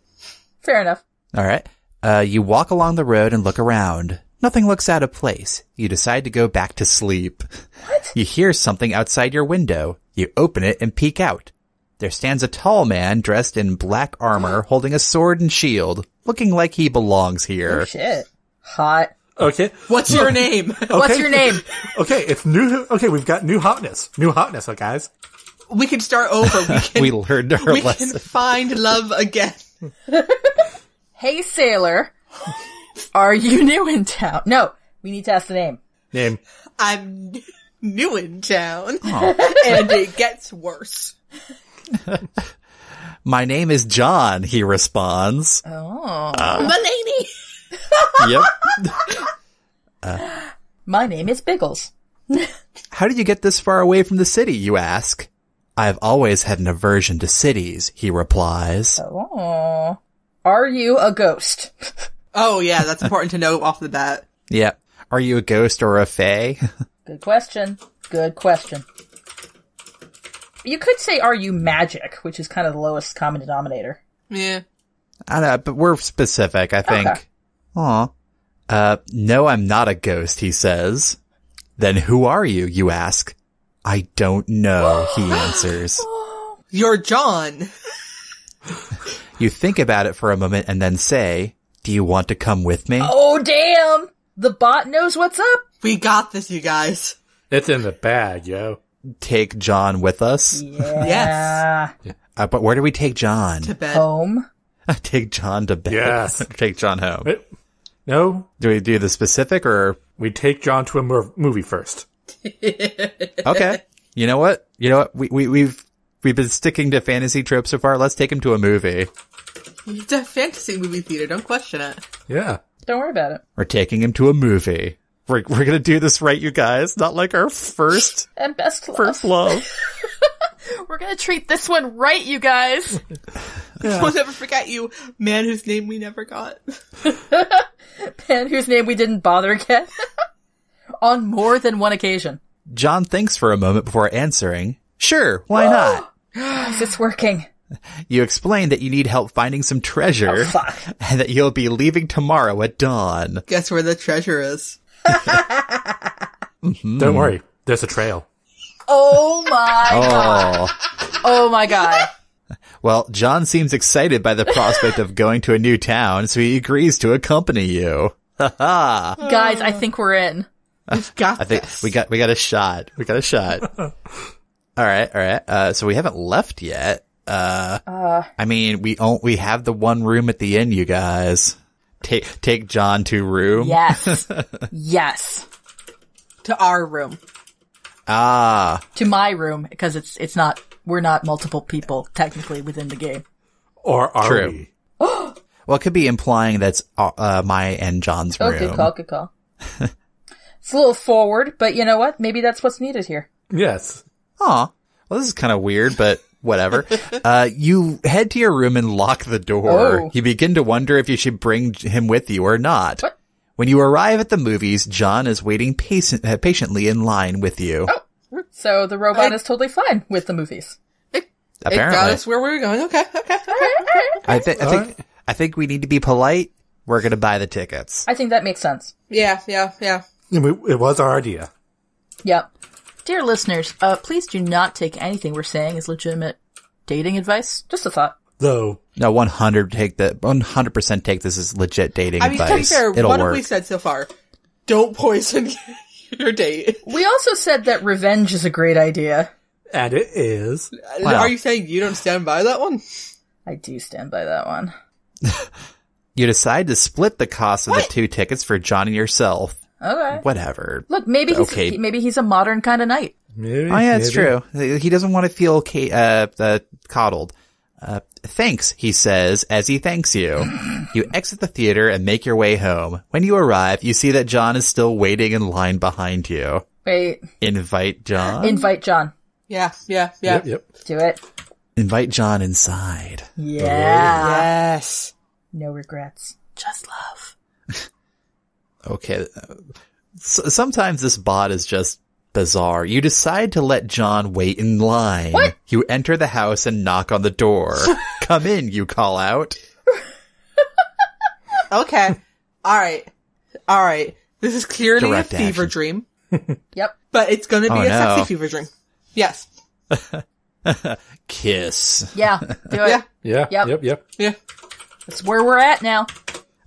Fair enough. All right. Uh, you walk along the road and look around. Nothing looks out of place. You decide to go back to sleep. What? You hear something outside your window. You open it and peek out. There stands a tall man dressed in black armor holding a sword and shield, looking like he belongs here. Oh, Shit. Hot. Okay. What's your <laughs> name? <laughs> What's Okay. your name? <laughs> Okay, it's new. Okay, we've got new hotness. New hotness, huh, guys. we can start over. We can, We learned our we lesson. can find love again. Hey, sailor. Are you new in town? No, we need to ask the name. Name. I'm new in town, and it gets worse. <laughs> My name is John, he responds. Oh. Mulaney. <laughs> Yep. <laughs> My name is Biggles. How did you get this far away from the city, you ask? I've always had an aversion to cities, he replies. Oh. Are you a ghost? Oh yeah, that's important to know off the bat. Yep. Are you a ghost or a fae? Good question. Good question. You could say, are you magic, which is kind of the lowest common denominator. Yeah. I don't know, but we're specific, I think. Okay. Aw. Uh, no, I'm not a ghost, he says. Then who are you, you ask? I don't know, he <gasps> answers. You're John. <laughs> You think about it for a moment and then say, do you want to come with me? Oh, damn! The bot knows what's up! We got this, you guys. It's in the bag, yo. Take John with us? Yes. Ah, Uh, but where do we take John? To bed. home? <laughs> take John to bed. Yes. <laughs> take John home. Wait, No, Do we do the specific or? we take John to a mov- movie first. <laughs> Okay. you know what? You know what? We, we, we've, we've been sticking to fantasy tropes so far. Let's take him to a movie. It's a fantasy movie theater. Don't question it. Yeah. Don't worry about it. We're taking him to a movie. We're, we're gonna do this right, you guys. Not like our first, <laughs> And best love. first <laughs> love. We're gonna treat this one right, you guys. <laughs> We'll never forget you, man whose name we never got. and whose name we didn't bother get. On more than one occasion. John thinks for a moment before answering. Sure, why <gasps> not? Is it's working. You explain that you need help finding some treasure oh, Fuck. and that you'll be leaving tomorrow at dawn. Guess where the treasure is? Don't worry. There's a trail. Oh my god. Oh. Oh my god. Well, John seems excited by the prospect of going to a new town, so he agrees to accompany you. Ha ha. Guys, I think we're in. We've got I think this. we got we got a shot. We got a shot. <laughs> all right, all right. Uh, so we haven't left yet. Uh, I mean, we own, we have the one room at the inn, you guys. Take take John to room. Yes. <laughs> yes. to our room. Ah, To my room, because it's, it's not, we're not multiple people technically within the game. Or are True. we? <gasps> well, it could be implying that's uh, uh, my and John's Oh, room. good call, good call. <laughs> it's a little forward, but you know what? Maybe that's what's needed here. Yes. Aw. Well, this is kind of weird, but whatever. <laughs> uh, you head to your room and lock the door. Oh. You begin to wonder if you should bring him with you or not. What? When you arrive at the movies, John is waiting patient, uh, patiently in line with you. Oh. So the robot I- is totally fine with the movies. It, it Apparently. got us where we were going. Okay, okay, okay. I, thi- I think I think we need to be polite. We're gonna buy the tickets. I think that makes sense. Yeah, yeah, yeah. It was our idea. Yep. Dear listeners, uh, please do not take anything we're saying as legitimate dating advice. Just a thought. Though, No, one hundred take the one hundred percent take this as legit dating I mean, to be fair, It'll what have we said so far? Don't poison <laughs> your date. We also said that revenge is a great idea. and it is. Wow. Are you saying you don't stand by that one? I do stand by that one. <laughs> You decide to split the cost of the two tickets for John and yourself. Okay. Whatever. Look, maybe he's Okay. he- maybe he's a modern kind of knight. Maybe. Oh yeah, it's true. He doesn't want to feel ca- uh, uh, coddled. Uh, thanks, he says as he thanks you. you exit the theater and make your way home. When you arrive, you see that John is still waiting in line behind you. Wait, Invite John. invite John. Yeah, yeah, yeah. Yep, yep. Do it. invite John inside. Yeah. Yes. No regrets. Just love. Okay. S- sometimes this bot is just bizarre. You decide to let John wait in line. What? You enter the house and knock on the door. <laughs> Come in, you call out. <laughs> Okay. All right. All right. This is clearly Direct a fever action. dream, <laughs> Yep. but it's gonna be Oh, a no. sexy fever dream. Yes. Kiss. Yeah. Do it. Yeah. Yeah. Yep. Yep. Yep. Yeah. That's where we're at now.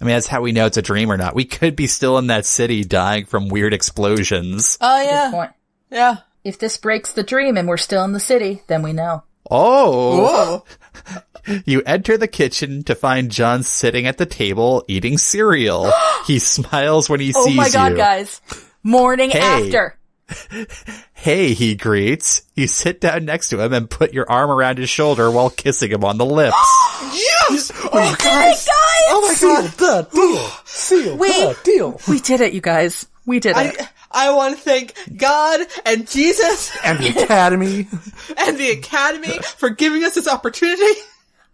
I mean, that's how we know it's a dream or not. We could be still in that city dying from weird explosions. Oh Good yeah. point. Yeah. If this breaks the dream and we're still in the city, then we know. Oh! Whoa. <laughs> You enter the kitchen to find John sitting at the table eating cereal. <gasps> he smiles when he Oh sees you. Oh my god, you. guys. Morning Hey. after. Hey, he greets. You sit down next to him and put your arm around his shoulder while kissing him on the lips. <gasps> Yes. We did it, guys! Oh my Seal god. the deal. Seal We- the deal. We did it, you guys. We did it. I I want to thank God and Jesus And the Academy. <laughs> and the Academy for giving us this opportunity.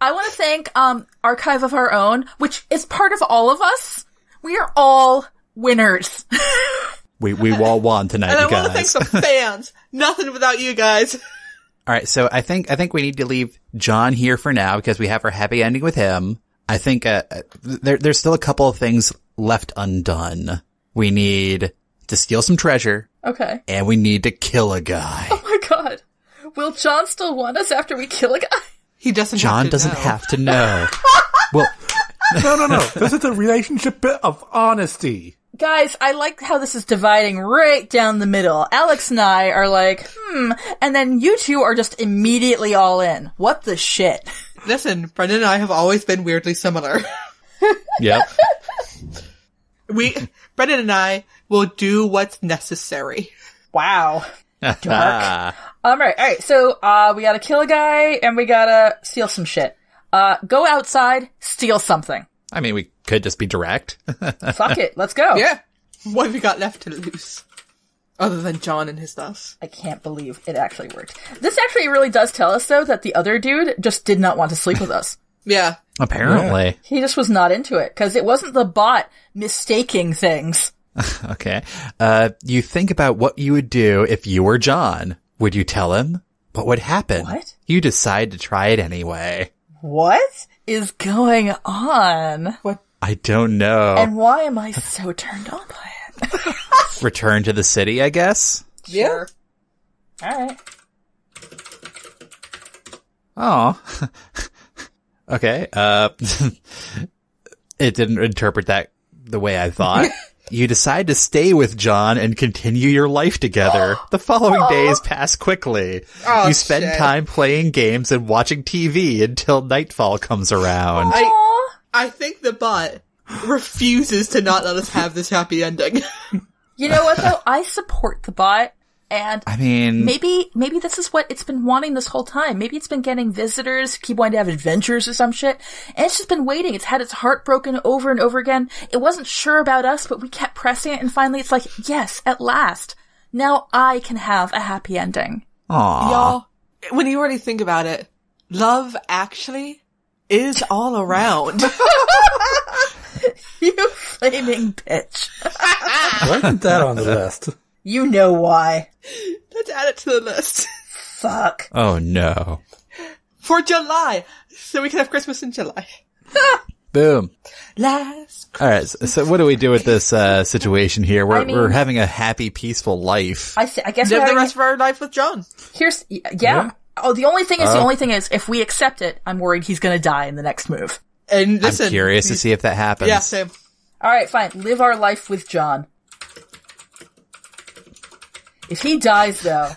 I want to thank um Archive of Our Own, which is part of all of us. We are all winners. <laughs> We we all won tonight, And I you want to guys. thank the fans. <laughs> Nothing without you guys. All right, so I think I think we need to leave John here for now because we have our happy ending with him. I think uh, uh, there there's still a couple of things left undone. We need to steal some treasure okay. and we need to kill a guy. Oh my god. Will John still want us after we kill a guy? He doesn't. John have to doesn't know. have to know. <laughs> well, No, no, no. This is a relationship bit of honesty. Guys, I like how this is dividing right down the middle. Alex and I are like, hmm, and then you two are just immediately all in. What the shit? <laughs> Listen, Brendan and I have always been weirdly similar. <laughs> yep. We, Brendan and I, will do what's necessary. Wow. <laughs> Ah, All right, all right. So, uh, we gotta kill a guy and we gotta steal some shit. Uh, go outside, steal something. I mean, we could just be direct. <laughs> Fuck it, let's go. Yeah. What have we got left to lose? Other than John and his stuff. I can't believe it actually worked. This actually really does tell us though that the other dude just did not want to sleep with us. <laughs> Yeah. Apparently. He just was not into it because it wasn't the bot mistaking things. <laughs> Okay. Uh, you think about what you would do if you were John. Would you tell him? What would happen? What? You decide to try it anyway. What is going on? What? I don't know. And why am I so turned on by it? <laughs> Return to the city, I guess? Yeah. Alright. Oh. <laughs> okay. Uh, <laughs> it didn't interpret that the way I thought. you decide to stay with John and continue your life together. <gasps> The following days pass quickly. Oh, you spend shit. time playing games and watching TV until nightfall comes around. I, Aw. I think the bot refuses to not let us have this happy ending. <laughs> You know what though? I support the bot and I mean, maybe maybe this is what it's been wanting this whole time. Maybe it's been getting visitors, keep wanting to have adventures or some shit, and it's just been waiting. It's had its heart broken over and over again. It wasn't sure about us, but we kept pressing it, and finally, it's like, yes, at last, now I can have a happy ending. aw. Y'all, when you really think about it, love actually is all around. <laughs> <laughs> You flaming bitch. Why isn't that on the <laughs> list? You know why? Let's add it to the list. Fuck. Oh no. For July. So we can have Christmas in July. Boom. Last. All right. So, so what do we do with this uh, situation here? We're I mean- we're having a happy, peaceful life. I, see, I guess Live we're the having- rest of our life with John. here's yeah. Oh, the only thing is the only thing is if we accept it, I'm worried he's gonna die in the next move. And listen. I'm curious to see if that happens. Yeah, same. All right, fine. Live our life with John. If he dies, though,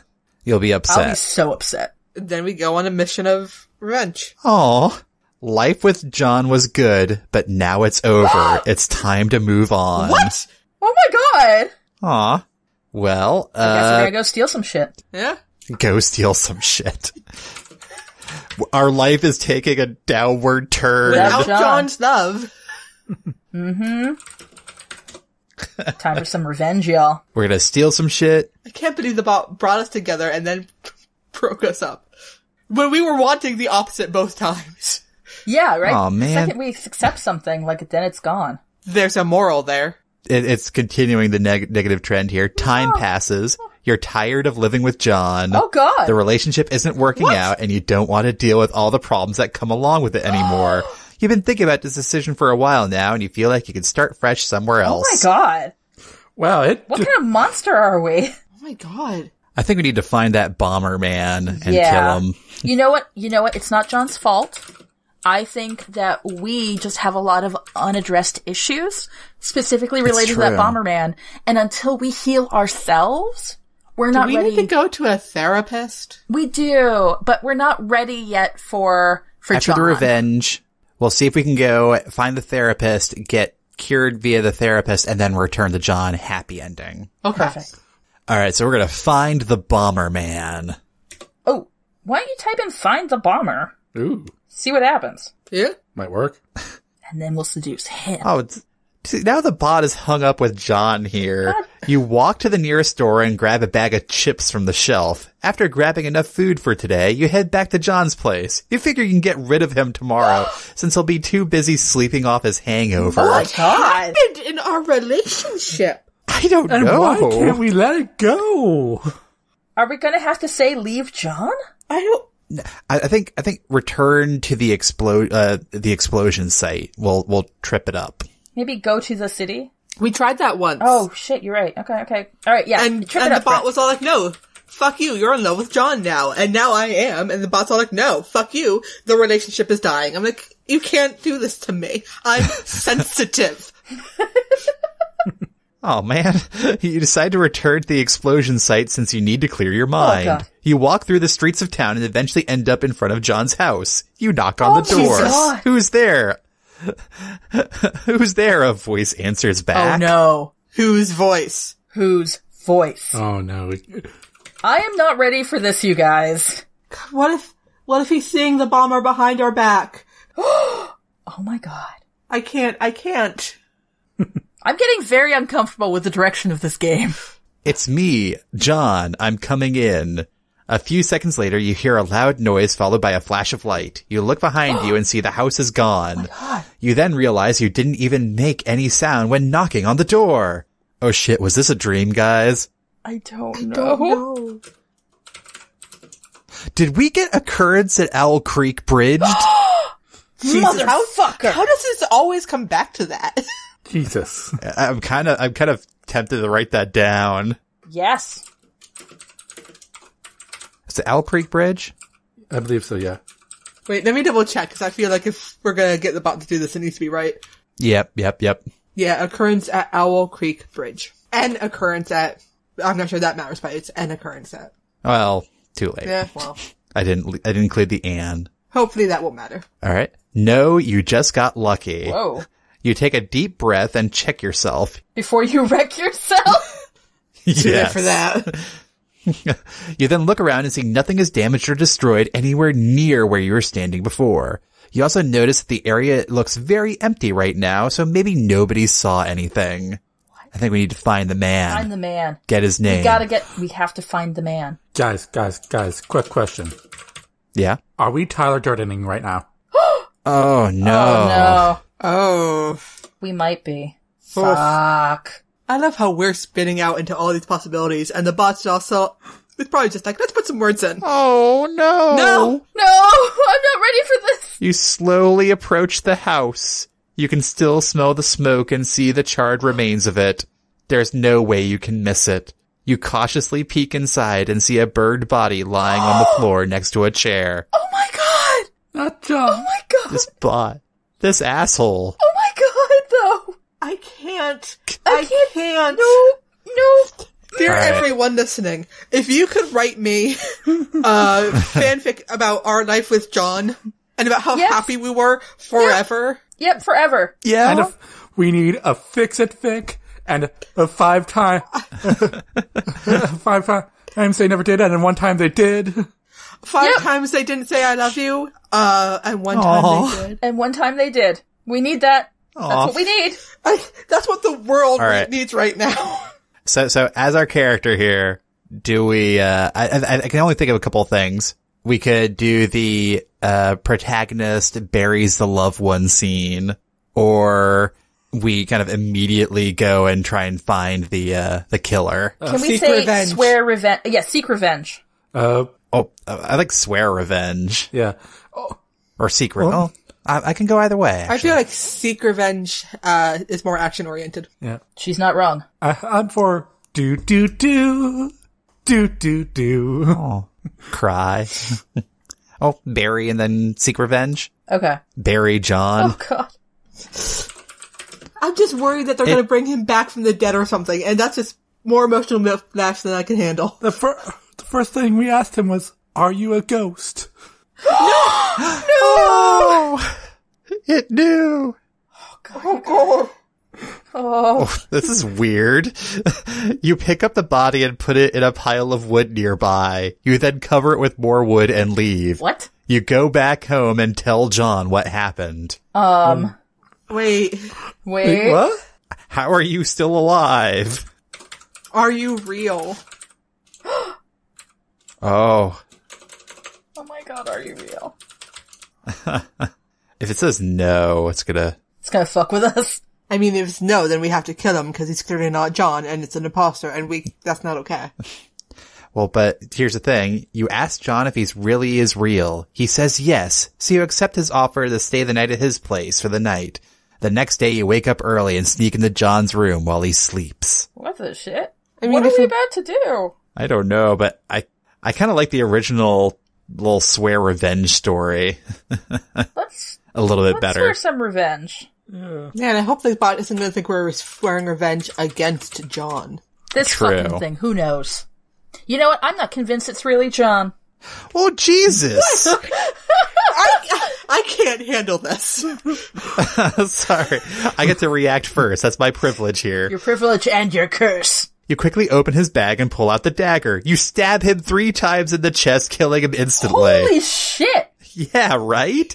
You'll be upset. I'll be so upset. Then we go on a mission of revenge. Oh, life with John was good, but now it's over. <gasps> it's time to move on. What? Oh my god! Aw. Well, I guess we're uh, gonna go steal some shit. Yeah. Go steal some shit. Our life is taking a downward turn. Without- Without John. John's love. Mm-hmm. <laughs> Time for some revenge, y'all. We're gonna steal some shit. I can't believe the bot brought us together and then <laughs> broke us up. when we were wanting the opposite both times. Yeah, right? Aw, The man. second we accept something, like, then it's gone. There's a moral there. It, it's continuing the neg- negative trend here. Time oh. passes. You're tired of living with John. Oh, God. The relationship isn't working out and you don't want to deal with all the problems that come along with it anymore. <gasps> You've been thinking about this decision for a while now and you feel like you can start fresh somewhere else. Oh my god. Well, it. What kind of monster are we? <laughs> Oh my god. I think we need to find that bomber man and Yeah. kill him. You know what? You know what? It's not John's fault. I think that we just have a lot of unaddressed issues, specifically related to that bomber man. And until we heal ourselves, we're Do not we ready. need to go to a therapist? we do, but we're not ready yet for for After John. the revenge, we'll see if we can go find the therapist, get cured via the therapist, and then return to John. Happy ending. Okay. Perfect. All right, so we're gonna find the bomber man. Oh, why don't you type in "find the bomber"? Ooh, See what happens, Yeah. might work. and then we'll seduce him. Oh, it's, see, now the bot is hung up with John here. You walk to the nearest store and grab a bag of chips from the shelf. After grabbing enough food for today, you head back to John's place. You figure you can get rid of him tomorrow, <gasps> since he'll be too busy sleeping off his hangover. Oh god! happened in our relationship? I don't And know. why can't we let it go? Are we gonna have to say leave John? I don't. I, I think I think return to the explode uh, the explosion site. We'll we'll trip it up. Maybe go to the city. We tried that once. Oh shit, you're right. Okay, okay. All right, yeah. and, trip and the bot was all like, no, fuck you, you're in love with John now. And now I am. And the bot's all like, no, fuck you, the relationship is dying. I'm like, you can't do this to me. I'm <laughs> sensitive. <laughs> Oh man, <laughs> you decide to return to the explosion site since you need to clear your oh, mind. God. you walk through the streets of town and eventually end up in front of John's house. You knock on Oh, the door. Jesus. Who's there? <laughs> Who's there? A voice answers back. Oh back. no. Whose voice? Whose voice? Oh no. I am not ready for this, you guys. What if, what if he's seeing the bomber behind our back? <gasps> Oh my god. I can't, I can't. <laughs> I'm getting very uncomfortable with the direction of this game. It's me, John. I'm coming in. A few seconds later, you hear a loud noise followed by a flash of light. You look behind you and see the house is gone. Oh you then realize you didn't even make any sound when knocking on the door. Oh shit, was this a dream, guys? I don't know. No. Did we get occurrence at Owl Creek Bridge? <gasps> Motherfucker. How does this always come back to that? <laughs> Jesus. I'm kind of, I'm kind of tempted to write that down. yes. Is it Owl Creek Bridge? I believe so, yeah. Wait, let me double check, because I feel like if we're gonna get the bot to do this, it needs to be right. Yep, yep, yep. Yeah, occurrence at Owl Creek Bridge. And occurrence at, I'm not sure that matters, but it's an occurrence at. Well, too late. Yeah, well, I didn't, I didn't include the and. hopefully that won't matter. All right. No, you just got lucky. Whoa. You take a deep breath and check yourself. Before you wreck yourself? <laughs> Too late Yes. for that. <laughs> You then look around and see nothing is damaged or destroyed anywhere near where you were standing before. You also notice that the area looks very empty right now, so maybe nobody saw anything. I think we need to find the man. Find the man. Get his name. We gotta get, we have to find the man. Guys, guys, guys, quick question. Yeah. Are we Tyler Durdening right now? <gasps> Oh no. Oh no. Oh. We might be. Fuck. I love how we're spinning out into all these possibilities, and the bot's also, it's probably just like, let's put some words in. Oh no. No! No, <laughs> I'm not ready for this. You slowly approach the house. You can still smell the smoke and see the charred remains of it. There's no way you can miss it. You cautiously peek inside and see a burned body lying on the <gasps> floor next to a chair. Oh my god. Not John. Oh my god. This bot. This asshole. Oh my god, though. I can't. I I can't- can't. No, no. Dear All right. everyone listening, if you could write me <laughs> uh, fanfic about our life with John and about how Yes. happy we were forever, Yep, forever. Yeah. And if we need a fix it fic and a five time, <laughs> <laughs> five time, times they never did, and one time they did. five Yep. times they didn't say I love you, uh, and one Aw. time they did. And one time they did. We need that. Aw. That's what we need. I, that's what the world All right. needs right now. <laughs> So, so as our character here, do we, uh, I, I, I can only think of a couple of things. we could do the uh, protagonist buries the loved one scene, or we kind of immediately go and try and find the uh, the killer. Can we seek say revenge. swear revenge? Yeah, seek revenge. Uh, oh, uh, I like swear revenge yeah. Oh. or secret. Oh, I, I can go either way. I feel like Seek Revenge uh, is more action oriented. Yeah. She's not wrong. I, I'm for do, do, do. Do, do, do. Oh, cry. <laughs> oh, bury and then seek revenge. Okay. Bury John. Oh god. I'm just worried that they're going to bring him back from the dead or something, and that's just more emotional whiplash than I can handle. The, fir- the first thing we asked him was, Are you a ghost? Oh, <gasps> it knew. Oh god Oh, This is weird. you pick up the body and put it in a pile of wood nearby. You then cover it with more wood and leave. what? You go back home and tell John what happened. Um, Wait, wait. What? How are you still alive? are you real? <gasps> Oh, God, are you real? <laughs> if it says no, it's gonna. It's gonna fuck with us. I mean, if it's no, then we have to kill him because he's clearly not John, and it's an imposter, and we that's not okay. <laughs> Well, but here's the thing. You ask John if he's really is real. He says yes, so you accept his offer to stay the night at his place for the night. The next day you wake up early and sneak into John's room while he sleeps. What the shit? I mean, what are we we- about to do? I don't know, but I, I kind of like the original little swear revenge story <laughs> Let's a little bit let's better. swear some revenge. Man, I hope the bot isn't going to think we're swearing revenge against John. This True. fucking thing. Who knows? You know what? I'm not convinced it's really John. Oh, Jesus! <laughs> I, I can't handle this. <laughs> Sorry. I get to react first. That's my privilege here. Your privilege and your curse. You quickly open his bag and pull out the dagger. You stab him three times in the chest, killing him instantly. Holy shit! Yeah, right?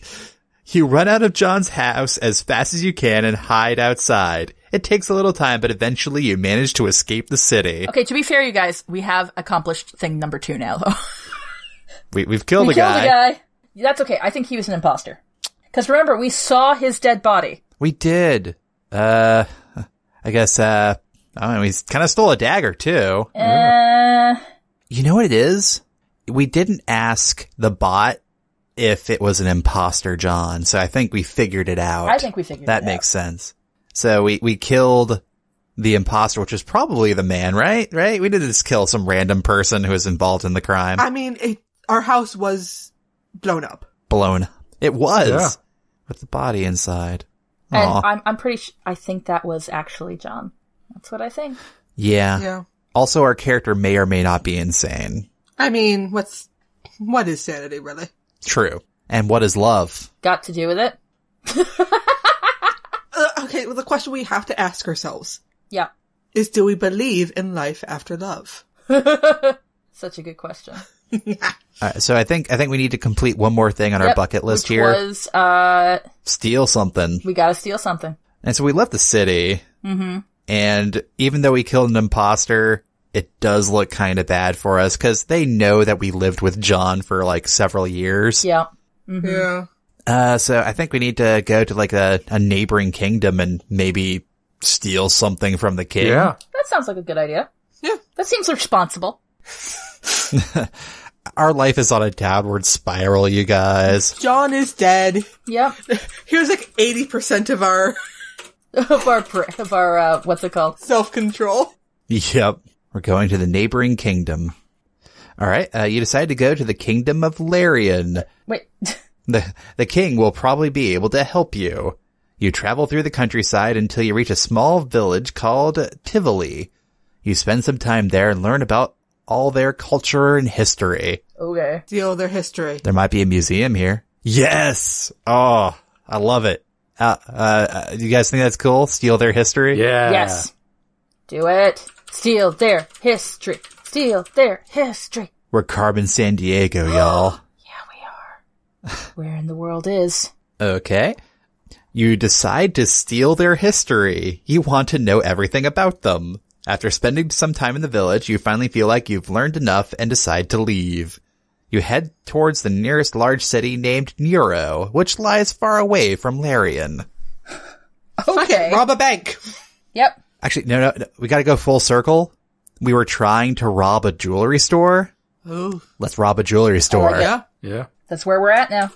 You run out of John's house as fast as you can and hide outside. It takes a little time, but eventually you manage to escape the city. Okay, to be fair, you guys, we have accomplished thing number two now, though. We, we've killed we a killed guy. a guy. That's okay. I think he was an imposter. Because remember, we saw his dead body. We did. Uh, I guess, uh, I don't he's kind of stole a dagger too. Uh, You know what it is? We didn't ask the bot if it was an imposter, John, so I think we figured it out. I think we figured that it makes sense. So we, we killed the imposter, which was probably the man, right? Right? We didn't just kill some random person who was involved in the crime. I mean, it, our house was blown up. Blown. It was. Yeah. With the body inside. And I'm, I'm pretty sh- I think that was actually John. That's what I think. yeah. Yeah. Also, our character may or may not be insane. I mean, what's what is sanity really? True. And what is love? Got to do with it? <laughs> Uh, okay, well, the question we have to ask ourselves Yeah. is: Do we believe in life after love? <laughs> Such a good question. <laughs> Uh, so I think I think we need to complete one more thing on our bucket list which here. was, uh, Steal something. we gotta steal something. And so we left the city. Mm-hmm. And even though we killed an imposter, it does look kind of bad for us because they know that we lived with John for like several years. Yeah. Yeah. Uh, so I think we need to go to like a, a neighboring kingdom and maybe steal something from the king. Yeah. That sounds like a good idea. Yeah. That seems responsible. <laughs> Our life is on a downward spiral, you guys. John is dead. Yep. <laughs> Here's like eighty percent of our <laughs> of our, pr- of our, uh, what's it called? self control. Yep. We're going to the neighboring kingdom. All right. Uh, you decide to go to the kingdom of Larion. Wait. <laughs> The, the king will probably be able to help you. You travel through the countryside until you reach a small village called Tivoli. You spend some time there and learn about all their culture and history. okay. Deal their history. There might be a museum here. Yes! Oh, I love it. Uh, uh, you guys think that's cool? Steal their history? Yeah. Yes. Do it. Steal their history. Steal their history. We're Carmen Sandiego, <gasps> y'all. Yeah, we are. <laughs> Where in the world is? Okay. You decide to steal their history. You want to know everything about them. After spending some time in the village, you finally feel like you've learned enough and decide to leave. You head towards the nearest large city named Neuro, which lies far away from Larion. Okay. Rob a bank. Yep. Actually, no, no, no, we gotta go full circle. We were trying to rob a jewelry store. Oh, Let's rob a jewelry oh, store. yeah. Yeah. That's where we're at now.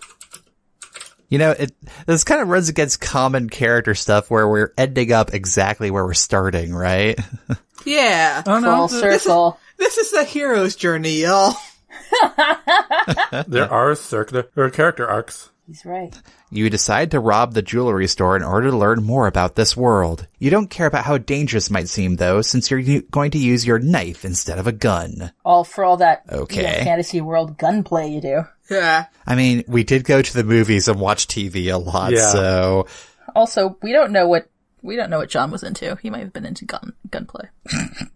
You know, it, this kind of runs against common character stuff where we're ending up exactly where we're starting, right? <laughs> Yeah. Oh no, Full th- circle. This is the hero's journey, y'all. <laughs> there are circular or character arcs. He's right. You decide to rob the jewelry store in order to learn more about this world. You don't care about how dangerous it might seem though, since you're going to use your knife instead of a gun. All for all that Okay. yeah, fantasy world gunplay you do. Yeah. I mean, we did go to the movies and watch TV a lot, Yeah. so Also, we don't know what we don't know what John was into. He might have been into gun gunplay.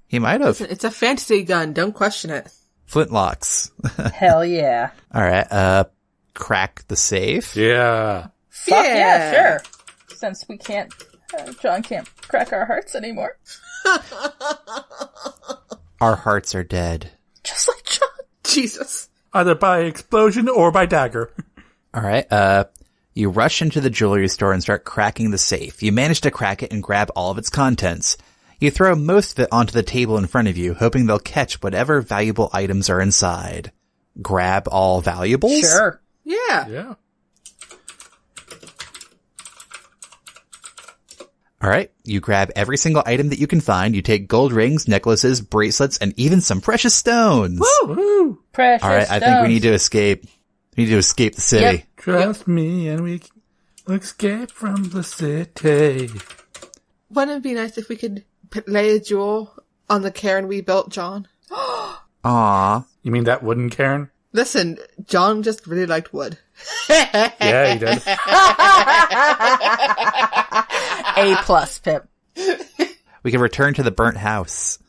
he might have. It's a fantasy gun. Don't question it. Flintlocks. <laughs> Hell yeah. Alright, uh, crack the safe. Yeah. Fuck yeah, Yeah. sure. Since we can't, uh, John can't crack our hearts anymore. <laughs> Our hearts are dead. Just like John. Jesus. Either by explosion or by dagger. <laughs> Alright, uh, you rush into the jewelry store and start cracking the safe. You manage to crack it and grab all of its contents. You throw most of it onto the table in front of you, hoping they'll catch whatever valuable items are inside. Grab all valuables? Sure. Yeah. Yeah. Alright, you grab every single item that you can find. You take gold rings, necklaces, bracelets, and even some precious stones. Woo! Precious. Alright, I think we need to escape. We need to escape the city. Yep. Trust me and we can escape from the city. Wouldn't it be nice if we could p- lay a jewel on the cairn we built, John? Aw. You mean that wooden cairn? Listen, John just really liked wood. Yeah, he did. A plus, Pip. We can return to the burnt house.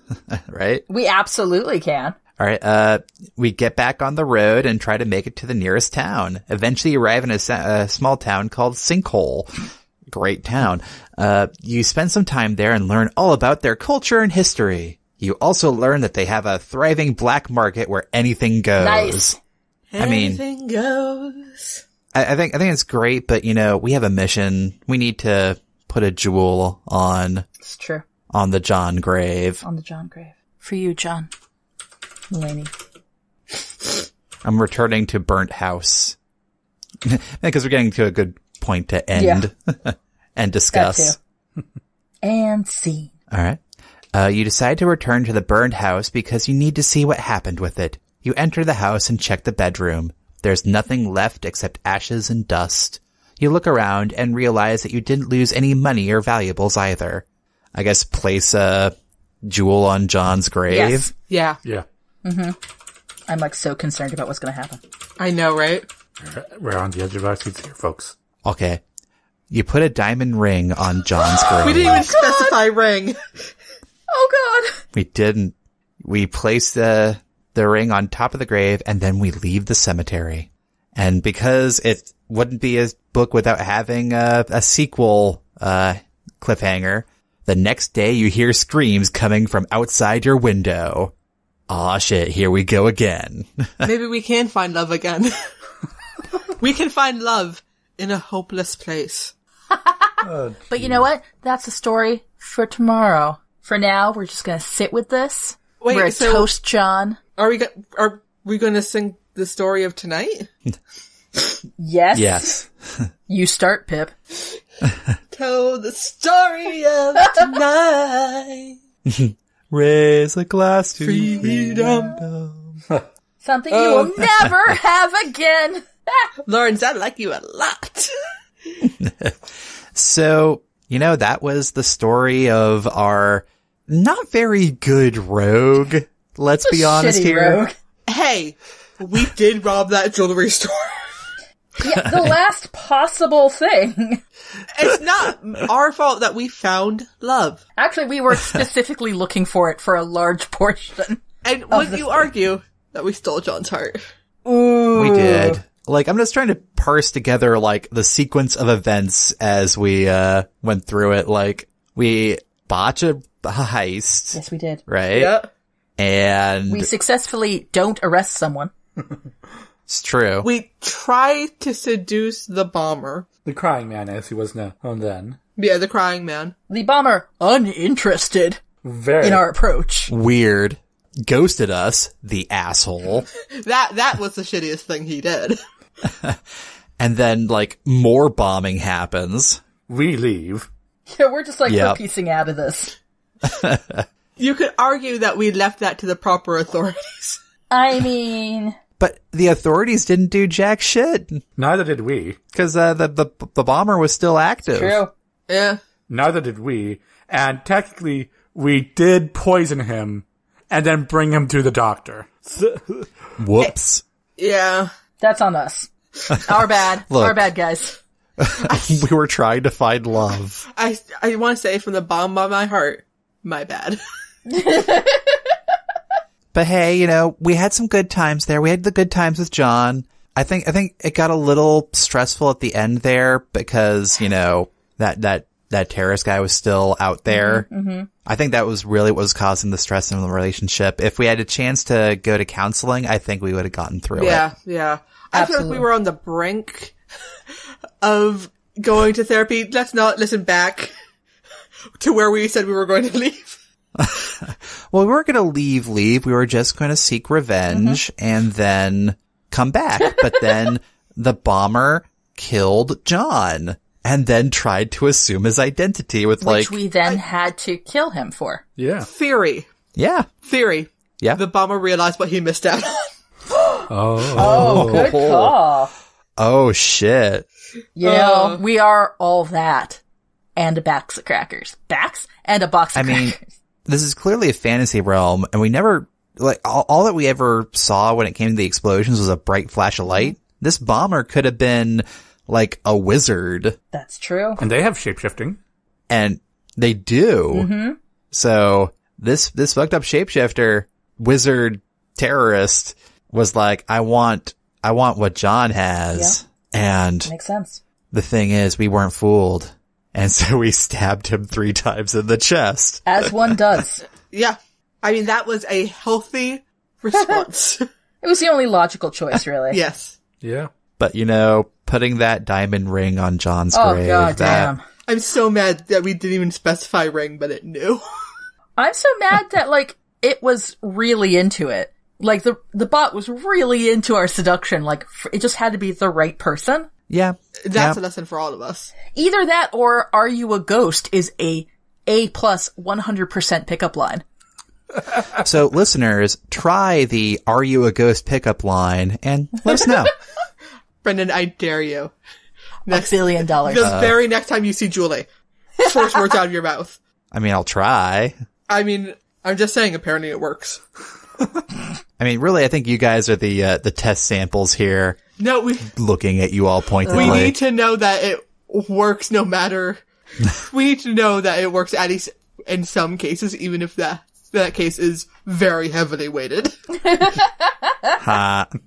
right? We absolutely can. Alright, uh, we get back on the road and try to make it to the nearest town. Eventually arrive in a, a small town called Sinkhole. Great town. Uh, you spend some time there and learn all about their culture and history. You also learn that they have a thriving black market where anything goes. Nice. I mean- Anything goes. I, I think I think it's great, but you know, we have a mission. We need to put a jewel on It's true. on the John grave. On the John grave. For you, John. Mulaney. I'm returning to burnt house <laughs> because we're getting to a good point to end <laughs> and discuss. And scene. All right. Uh, you decide to return to the burned house because you need to see what happened with it. You enter the house and check the bedroom. There's nothing left except ashes and dust. You look around and realize that you didn't lose any money or valuables either. I guess place a jewel on John's grave. Yes. Yeah, Yeah. I'm like so concerned about what's gonna happen. I know, right? We're on the edge of our seats here, folks. Okay. You put a diamond ring on John's grave. We didn't even specify ring. Oh god! We didn't. We place the the ring on top of the grave and then we leave the cemetery. And because it wouldn't be a book without having a, a sequel uh cliffhanger, the next day you hear screams coming from outside your window. Aw shit, here we go again. <laughs> Maybe we can find love again. <laughs> we can find love in a hopeless place. <laughs> Oh, but you know what? That's a story for tomorrow. For now, we're just gonna sit with this. Wait, we're gonna so- toast John. Are we go- are we going to sing the story of tonight? Yes. yes. <laughs> You start, Pip. <laughs> Tell the story of tonight. Raise a glass to Freedom. Something you oh. will never have again. Laurens, I like you a lot. <laughs> So, you know, that was the story of our not very good rogue. Let's be honest here. rogue. hey, we did rob that jewelry store. <laughs> Yeah, the last possible thing. It's not our fault that we found love. Actually, we were specifically looking for it for a large portion. And would you argue that we stole John's heart? We did. Like, I'm just trying to parse together, like, the sequence of events as we, uh, went through it. Like, we botch a heist, Yes, we did. right? Yeah. And We successfully don't arrest someone. <laughs> It's true. We try to seduce the bomber. The crying man, as he was known then. Yeah, the crying man. The bomber uninterested Very. in our approach. Weird. Ghosted us, the asshole. <laughs> That that was the shittiest thing he did. <laughs> And then, like, more bombing happens. we leave. Yeah, we're just like, Yep. we're piecing out of this. <laughs> You could argue that we left that to the proper authorities. I mean, But the authorities didn't do jack shit. Neither did we. Cause, uh, the, the, the bomber was still active. true. Yeah. Neither did we. And technically, we did poison him and then bring him to the doctor. So- <laughs> Whoops. Yeah. That's on us. Our bad. <laughs> Look. Our bad, guys. <laughs> we were trying to find love. I I want to say from the bottom of my heart, my bad. But hey, you know, we had some good times there. We had the good times with John. I think, I think it got a little stressful at the end there because, you know, that, that, that terrorist guy was still out mm-hmm, there. Mm-hmm. I think that was really what was causing the stress in the relationship. If we had a chance to go to counseling, I think we would have gotten through Yeah, it. yeah. I feel like we were on the brink <laughs> of going to therapy. Let's not listen back <laughs> to where we said we were going to leave. <laughs> Well, we weren't going to leave, leave. We were just going to seek revenge mm-hmm. and then come back. But then the bomber killed John and then tried to assume his identity with like, Which we then had to kill him for. yeah. Theory. yeah, Theory. yeah. The bomber realized what he missed out on. <laughs> Oh. Oh, good call. oh shit. You know, Uh. we are all that. And a box of crackers. Backs? And a box of I mean, crackers. this is clearly a fantasy realm and we never, like, all, all that we ever saw when it came to the explosions was a bright flash of light. This bomber could have been like a wizard That's true. And they have shapeshifting. and they do. Mm-hmm. So this, this fucked up shapeshifter wizard terrorist was like, I want, I want what John has. And Makes sense. the thing is, we weren't fooled. And so we <laughs> stabbed him three times in the chest. As one does. <laughs> Yeah. I mean, that was a healthy response. <laughs> It was the only logical choice, really. yes. Yeah. But you know, putting that diamond ring on John's Oh, grave, god that, damn. I'm so mad that we didn't even specify ring, but it knew. I'm so mad that, like, it was really into it. Like, the, the bot was really into our seduction. Like, f- it just had to be the right person. yeah, That's yeah. a lesson for all of us. Either that or Are You a Ghost is a A plus 100% pickup line. <laughs> So listeners, try the "Are you a ghost?" pickup line and let us know. <laughs> Brendan, I dare you. Next, Billion dollars. the very next time you see Julie, force words out of your mouth. I mean, I'll try. I mean, I'm just saying, apparently it works. <laughs> I mean, really, I think you guys are the uh, the test samples here, No, we, looking at you all pointedly. we need to know that it works no matter. <laughs> we need to know that it works at least in some cases, even if that, that case is very heavily weighted. Ha. <laughs>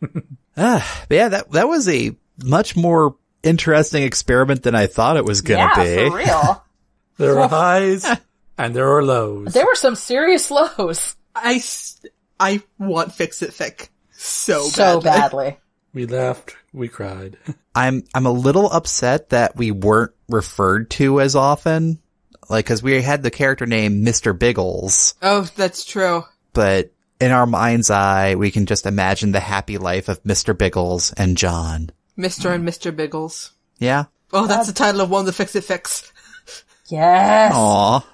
ah, yeah, that that was a much more interesting experiment than I thought it was gonna yeah, be. for real. <laughs> There are highs <laughs> and there are lows. There were some serious lows. I I want Fix It Fic so, So badly. <laughs> badly. We laughed. We cried. I'm I'm a little upset that we weren't referred to as often, like because we had the character name Mister Biggles, Oh, that's true. but in our mind's eye, we can just imagine the happy life of Mister Biggles and John. Mr. and Mr. Biggles. Yeah. Oh, that's the title of one of the Fix It Fics. Yes. Aw.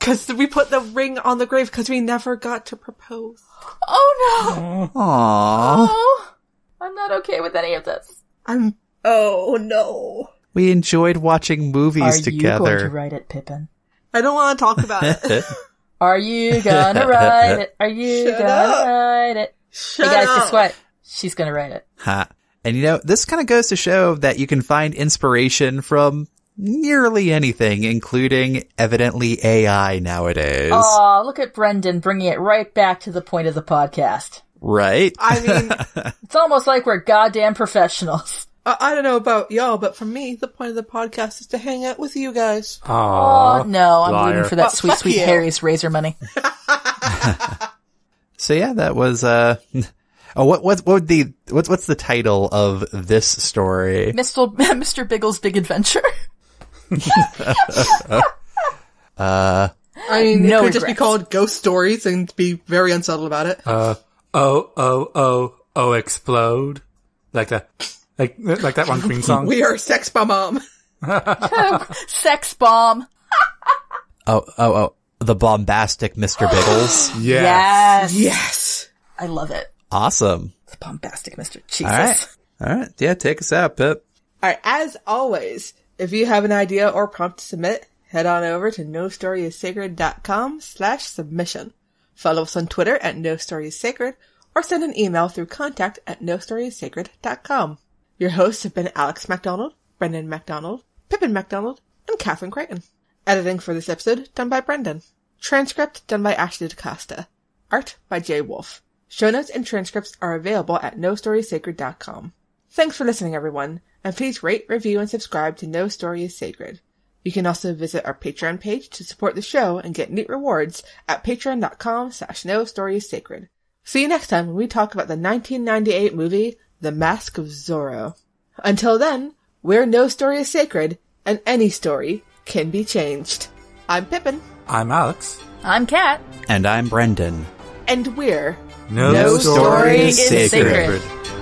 Cause we put the ring on the grave because we never got to propose. Oh no. Aw. Oh. I'm not okay with any of this. I'm, oh no. We enjoyed watching movies Are you going to together. write it, Pippin? I don't want to talk about it. <laughs> Are you gonna <laughs> write it? Are you Shut gonna up. write it? Shut hey guys, up. guess what? She's gonna write it. Ha. And you know, this kind of goes to show that you can find inspiration from nearly anything, including evidently AI nowadays. Aw, look at Brendan bringing it right back to the point of the podcast. Right? I mean, <laughs> It's almost like we're goddamn professionals. I, I don't know about y'all, but for me, the point of the podcast is to hang out with you guys. Oh Aww. no, I'm liar. rooting for that Oh, sweet, sweet you. Harry's razor money. <laughs> So yeah, that was, uh, <laughs> Oh, what what what would the what's what's the title of this story? Mr. <laughs> Mr. Biggles' Big Adventure. I mean, No it could just be called Ghost Stories and be very unsettled about it. Uh, oh, oh, oh, oh, explode. Like that, like, like that one Queen song. <laughs> we are Sex Bomb. <laughs> Sex bomb. <laughs> Oh oh oh, the bombastic Mr. <gasps> Biggles. Yes. Yes. Yes. I love it. awesome. It's bombastic, Mr. Jesus. right, all right. Yeah, take us out, Pip. Alright, as always, if you have an idea or prompt to submit, head on over to nostoryissacred.com slash submission. Follow us on Twitter at nostoryissacred or send an email through contact at nostoryissacred.com. Your hosts have been Alex MacDonald, Brendan MacDonald, Pippin MacDonald, and Catherine Creighton. Editing for this episode done by Brendan. Transcript done by Ashley DaCosta. Art by Jay Wolf. Show notes and transcripts are available at nostoryissacred.com. Thanks for listening, everyone, and please rate, review, and subscribe to No Story is Sacred. You can also visit our Patreon page to support the show and get neat rewards at patreon.com slash no story is sacred. See you next time when we talk about the 1998 movie, The Mask of Zorro. Until then, we're No Story is Sacred, and any story can be changed. I'm Pippin, I'm Alex. I'm Kat. And I'm Brendan. and we're No, No story story is is sacred. sacred.